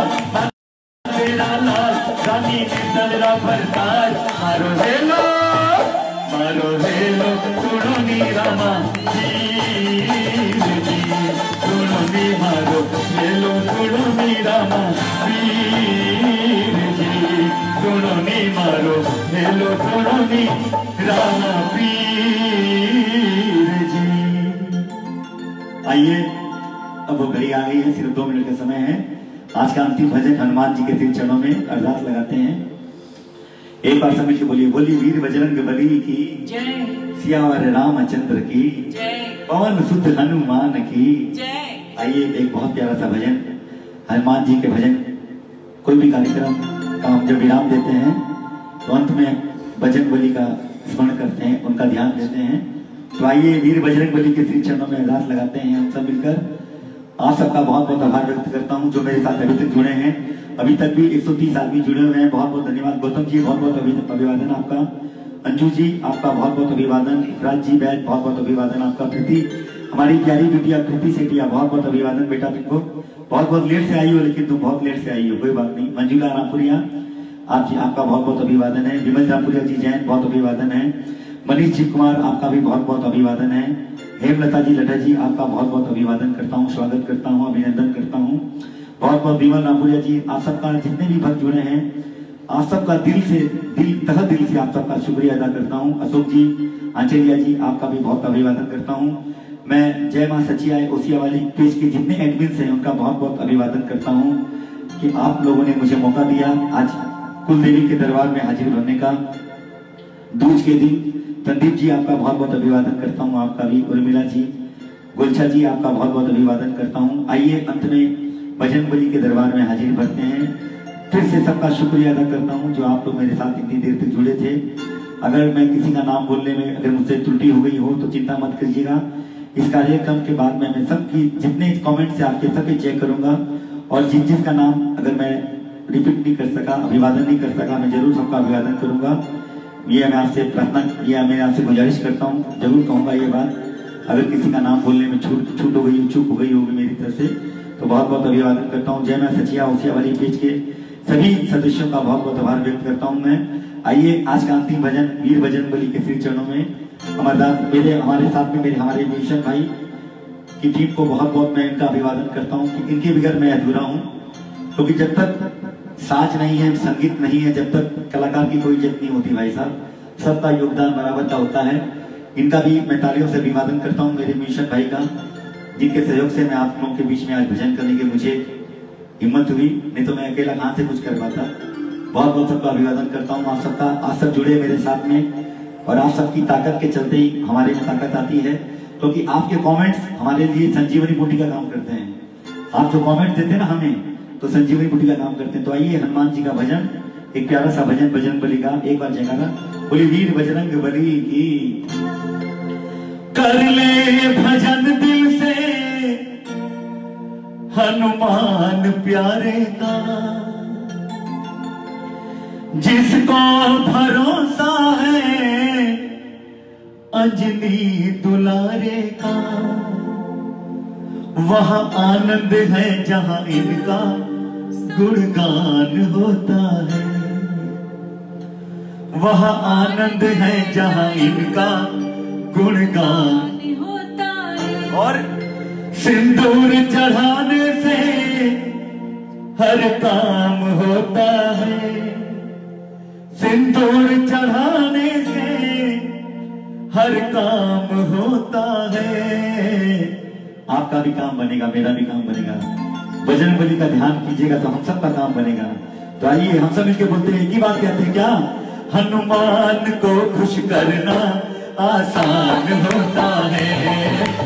तेरा लाल, रानी ने दलरा भरतार। मारो मारो सुनो नी रामा वीर जी। सुनो नी मारो रामा मारो हेलो सुनो रामा वीर जी आइए अब घड़ी आ गई है सिर्फ़ दो मिनट का समय है। आज का अंतिम भजन हनुमान जी के तीन चरणों में अरदास लगाते हैं। एक बार समझ के बोलिए बोलिए वीर बजरंग बली की जय। सियावर रामचंद्र की जय। पवन सुध हनुमान की। जय। आइए एक बहुत प्यारा सा भजन हनुमान जी के भजन। कोई भी कार्यक्रम का हम जब विराम देते हैं तो अंत में बजरंग बली का स्मरण करते हैं, उनका ध्यान देते हैं। तो आइए वीर बजरंग बली के श्री चरणों में अरदास लगाते हैं हम सब मिलकर। आप सबका बहुत बहुत आभार व्यक्त करता हूँ, जो मेरे साथ अभी तक जुड़े हैं। अभी तक भी 130 आदमी जुड़े हुए हैं। बहुत बहुत धन्यवाद। गौतम जी, बहुत बहुत अभी अभिवादन आपका। अंजू जी, आपका बहुत बहुत अभिवादन। राज जी बैठ बहुत बहुत अभिवादन आपका। प्रीति, हमारी प्यारी बेटिया प्रीति सेठिया बहुत बहुत अभिवादन बेटा तुमको। बहुत बहुत लेट से आई हो, लेकिन तुम बहुत लेट से आई हो, कोई बात नहीं। मंजूला रामपुरिया आप जी आपका बहुत बहुत अभिवादन है। विमल रामपुरिया जी, जैन, बहुत अभिवादन है। मनीष जी कुमार, आपका भी बहुत बहुत अभिवादन है। हेमलता जी लटा जी, आपका बहुत बहुत अभिवादन करता हूँ, स्वागत करता हूँ, अभिनंदन करता हूँ। बहुत बहुत विमल रामपुरिया जी, आप सबका जितने भी भक्त जुड़े हैं, आप सबका दिल से, दिल, तह दिल से आप सबका शुक्रिया अदा करता हूँ। अशोक जी, आंचलिया जी, आपका भी बहुत अभिवादन करता हूँ। मैं जय माँ सचिया ओसिया वाली पेज के जितने एडमिन हैं, उनका बहुत बहुत अभिवादन करता हूँ कि आप लोगों ने मुझे मौका दिया। आज कुल देवी के दरबार में हाजिर बनने का दूज के दिन संदीप जी आपका बहुत बहुत अभिवादन करता हूँ, आपका भी, उर्मिला जी गुलछा जी आपका बहुत बहुत अभिवादन करता हूँ। आइए अंत में भजन बली के दरबार में हाजिर भरते हैं। फिर से सबका शुक्रिया अदा करता हूँ, जो आप लोग मेरे साथ इतनी देर तक जुड़े थे। अगर मैं किसी का नाम बोलने में अगर मुझसे त्रुटि हो गई हो तो चिंता मत करिएगा। इस कार्यक्रम के बाद में मैं सबकी जितने कमेंट से आपके सबके चेक करूँगा। और जिस जिसका नाम अगर मैं रिपीट नहीं कर सका, अभिवादन नहीं कर सका, मैं ज़रूर सबका अभिवादन करूँगा। ये मैं आपसे प्रार्थना, या मैं आपसे गुजारिश करता हूँ, ज़रूर कहूँगा ये बात। अगर किसी का नाम बोलने में छूट छूट हो गई, चूक हो गई होगी मेरी तरफ़ से तो बहुत बहुत अभिवादन करता हूँ। जय मैं सचिया, ओसिया वाली पेज के सभी सदस्यों का बहुत बहुत आभार व्यक्त करता हूँ मैं। आइए, आज का अंतिम भजन, वीर भजन बलि के श्री चरणों में। अमरदास, मेरे, हमारे साथ में मेरे, हमारे मिशन भाई की टीम को बहुत बहुत मैं इनका अभिवादन करता हूँ कि इनके बगैर मैं अधूरा हूँ। क्योंकि जब तक साज नहीं है, संगीत नहीं है, जब तक कलाकार की कोई इज़्ज़त नहीं होती भाई साहब। सबका योगदान बराबर का होता है। इनका भी मैं तालियों से अभिवादन करता हूँ, मेरे मिशन भाई का। जिनके सहयोग से मैं आप लोगों के बीच में आज भजन करने की मुझे हिम्मत हुई। नहीं तो मैं अकेला कहाँ से कुछ कर पाता। बहुत बहुत सबका अभिवादन करता हूँ। आप सबका आप सब जुड़े मेरे साथ में। और आप सबकी ताकत के चलते ही हमारे में ताकत आती है। क्योंकि तो आपके कमेंट्स हमारे लिए संजीवनी बूटी का काम करते हैं। आप जो कमेंट देते हैं ना हमें तो संजीवनी बुटी का काम करते हैं। तो आइए, हनुमान जी का भजन, एक प्यारा सा भजन भजन बलि का। एक बार जगह बोली वीर बजरंग बली की। कर ले भजन दिल से, हनुमान प्यारे का। जिसको भरोसा है, अंजनी दुलारे का। वह आनंद है जहाँ इनका। गुणगान होता है। वह आनंद है जहाँ इनका गुणगान। होता है और सिंदूर चढ़ाने से हर काम होता है। सिंदूर चढ़ाने से हर काम होता है। आपका भी काम बनेगा, मेरा भी काम बनेगा। भजन बलि का ध्यान कीजिएगा तो हम सब का काम बनेगा। तो आइए, हम सब मिलके बोलते हैं, एक ही बात कहते हैं, क्या? हनुमान को खुश करना आसान होता है।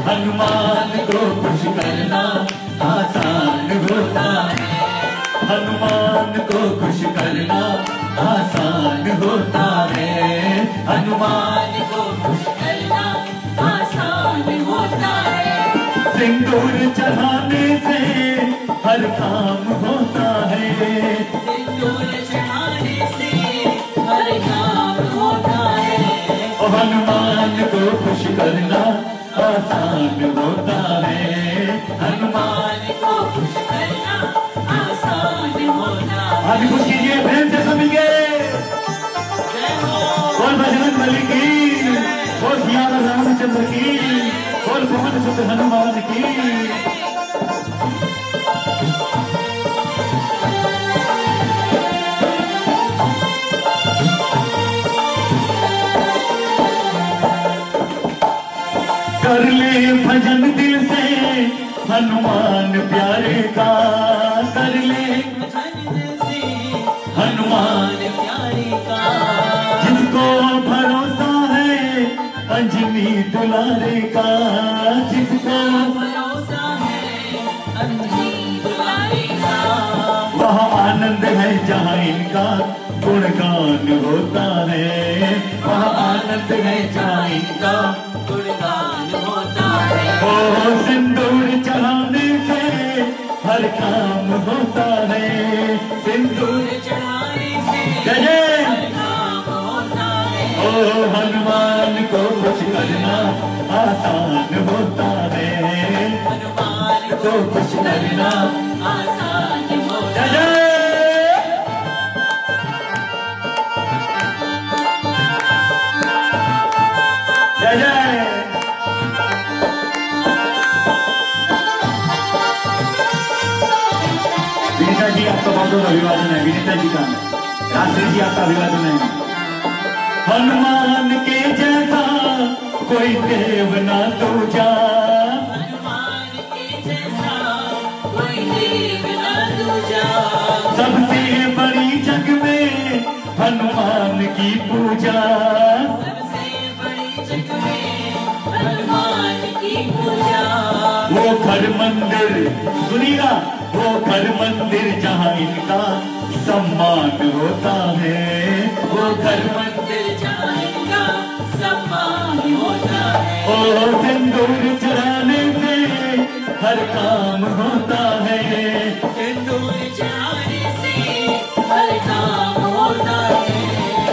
हनुमान को खुश करना आसान होता है। हनुमान को खुश करना आसान होता है। हनुमान को खुश सिंदूर चढ़ाने से हर काम होता है। सिंदूर चढ़ाने से हर काम होता है। और हनुमान को खुश करना आसान होता है। हनुमान को खुश करना आसान होता है। आगे खुश कीजिए बहन से सब मिलके जय हो। बोल बजरंग बली की बोल सियावर रामचंद्र की। बोल पवन सुत हनुमान की? कर ले भजन दिल से हनुमान प्यारे का। कर ले भजन से। हनुमान अंजनी दुलारे का जिसको है वह आनंद है जहाँ इनका गुणगान होता है। वह आनंद है जहाँ इनका गुणगान होता है। ओ सिंदूर चढ़ाने से हर काम होता है। सिंदूर दूर चढ़ाने से जय हनुमान को खुश करना आसान होता है। हनुमान को खुश करना आसान होता है। जय जय। जय विनीता जी आपका बहुत बहुत अभिवादन है। विनीता जी का शास्त्री जी आपका अभिवादन है। हनुमान के जैसा कोई देव ना दूजा। सबसे बड़ी जग में हनुमान की पूजा। वो घर मंदिर सुनिएगा वो घर मंदिर जहाँ इनका सम्मान होता है। वो घर मंदिर सिंदूर चढ़ाने से हर काम होता है। सिंदूर से हर काम होता है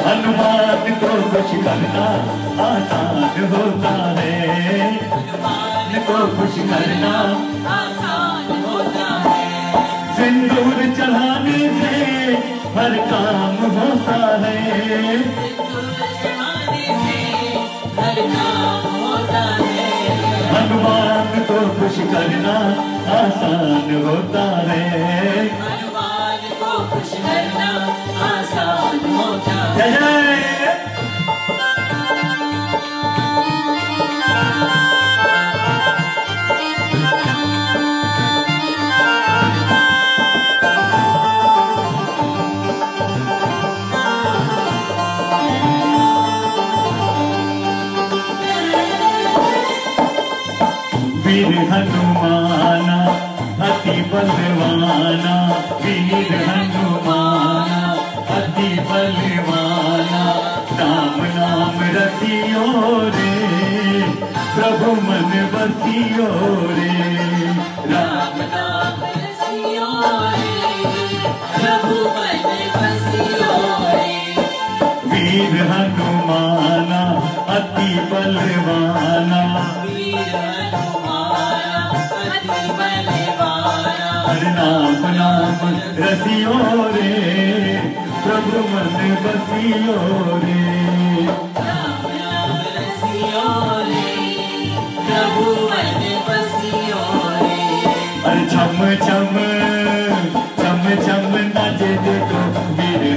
हनुमान को खुश करना आसान होता है हनुमान को खुश करना आसान होता है सिंदूर चढ़ाने से हर काम होता है सिंदूर चढ़ाने से हर काम हनुमान को खुश करना आसान होता है। हनुमान को खुश करना आसान होता है। जय। वीर हनुमाना अति बलवाना वीर हनुमाना अति बलवाना राम नाम रसियो रे प्रभु मन बसियो रे। राम राम नाम रसियो रे प्रभु मन बसियो रे। वीर हनुमाना अति बलवाना। वीर हनुमाना नाम नाम रसियो रे प्रभु मन बसियो रे राम नाम रसियो रे प्रभु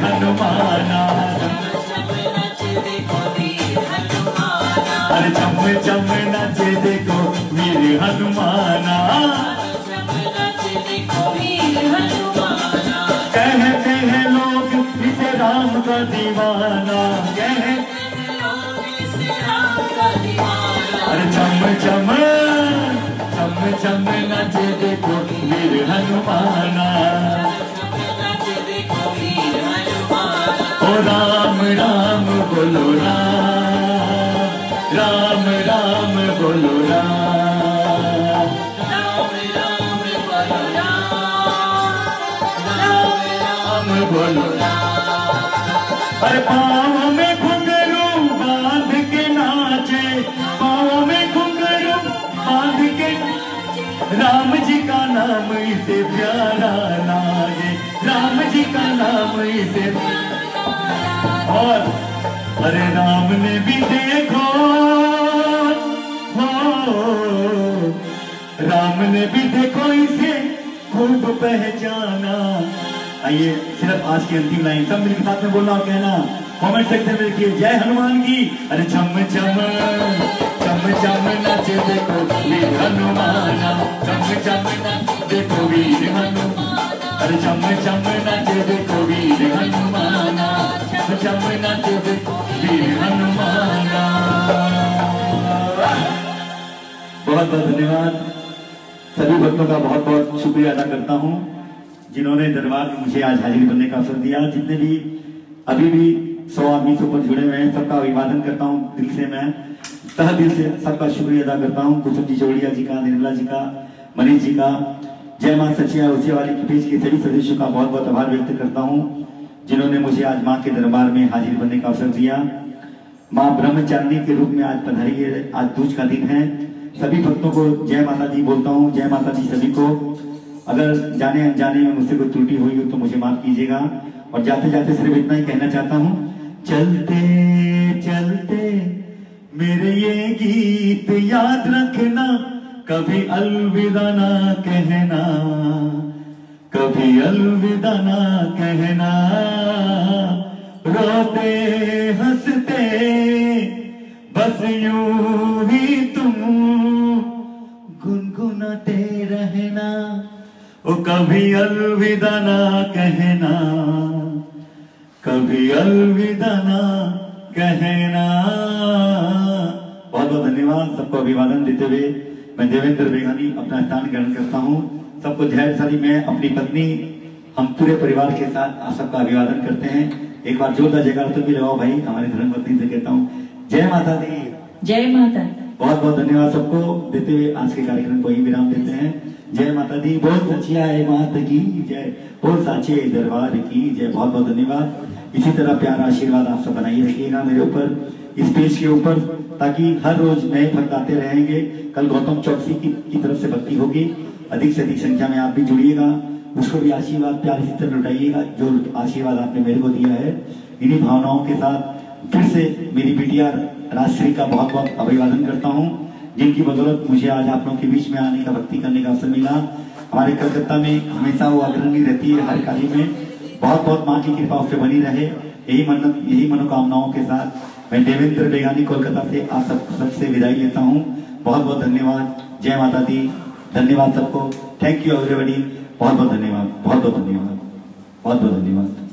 हनुमाना हनुनी राम राम राम राम राम बोलो राम राम राम जी का नाम इसे प्यारा लागे राम जी का नाम इसे और अरे राम ने भी देखो। हो, राम ने भी देखो इसे खूब पहचाना। आइए, सिर्फ़ आज की अंतिम लाइन, सब मिलकर साथ में बोलना और कहना। कमेंट सेक्शन में लिखिए, जय हनुमान की। अरे चम छम नाचे देखो वीर हनुमाना। देखो वीर हनुमान। अरे नाचे देखो वीर हनुमाना। नाचे देखो वीर हनुमाना। बहुत बहुत धन्यवाद। सभी भक्तों का बहुत बहुत शुक्रिया अदा करता हूँ, जिन्होंने दरबार में मुझे आज हाजिर बनने का अवसर दिया। जितने भी अभी भी सौ आदमी से ऊपर जुड़े हुए हैं, सबका अभिवादन करता हूँ दिल से मैं। तह दिल से सबका शुक्रिया अदा करता हूँ। कुसुम जी, जोड़िया जी का, निर्मला जी का, मनीष जी का। जय माँ सचिया उसी वाली की पेज के सभी सदस्यों का बहुत बहुत आभार व्यक्त करता हूँ, जिन्होंने मुझे आज माँ के दरबार में हाजिर बनने का अवसर दिया। माँ ब्रह्मचारिणी के रूप में आज पधारी है, आज दूज का दिन है। सभी भक्तों को जय माता दी बोलता हूँ, जय माता दी सभी को। अगर जाने अनजाने में मुझसे कोई त्रुटि हुई हो तो मुझे माफ़ कीजिएगा। और जाते जाते सिर्फ़ इतना ही कहना चाहता हूँ, चलते चलते। मेरे ये गीत याद रखना, कभी अलविदा ना कहना, कभी अलविदा ना कहना। रोते हँसते, बस यूँ ही तुम गुनगुनाते रहना, ओ कभी अलविदा ना कहना, कभी अलविदा ना कहना। बहुत बहुत धन्यवाद। सबको अभिवादन देते हुए मैं देवेंद्र बेगानी अपना स्थान ग्रहण करता हूँ। सबको जय सारी। मैं अपनी पत्नी हम पूरे परिवार के साथ आप सबका अभिवादन करते हैं। एक बार जोरदार जयकार तो भी लगाओ भाई। हमारी धर्म पत्नी से कहता हूँ जय माता दी। जय माता बहुत बहुत धन्यवाद सबको। देते हुए आज के कार्यक्रम को यही विराम देते हैं। जय माता दी। बहुत सचिया है माता की जय। बहुत साचे दरबार की जय। बहुत बहुत धन्यवाद। इसी तरह प्यारा आशीर्वाद आप सब बनाइए रखिएगा मेरे ऊपर। इस पेज के ऊपर ताकि हर रोज नए भक्त आते रहेंगे। कल गौतम चौकसी की, की तरफ़ से भक्ति होगी। अधिक से अधिक संख्या में आप भी जुड़िएगा। उसको भी आशीर्वाद प्यार इसी तरह लुटाइएगा। जो आशीर्वाद आपने मेरे को दिया है इन्हीं भावनाओं के साथ फिर से मेरी बिटिया राजश्री का बहुत बहुत अभिवादन करता हूँ जिनकी बदौलत मुझे आज आप लोगों के बीच में आने का भक्ति करने का अवसर मिला। हमारे कलकत्ता में हमेशा वो अग्रणी रहती है हर कार्य में। बहुत बहुत माँ की कृपा उससे बनी रहे। यही मन्नत यही मनोकामनाओं के साथ मैं देवेंद्र बेगानी कोलकाता से आप सब सबसे विदाई लेता हूँ। बहुत बहुत धन्यवाद। जय माता दी धन्यवाद सबको। थैंक यू एवरीबडी बहुत बहुत धन्यवाद। बहुत बहुत धन्यवाद। बहुत बहुत धन्यवाद।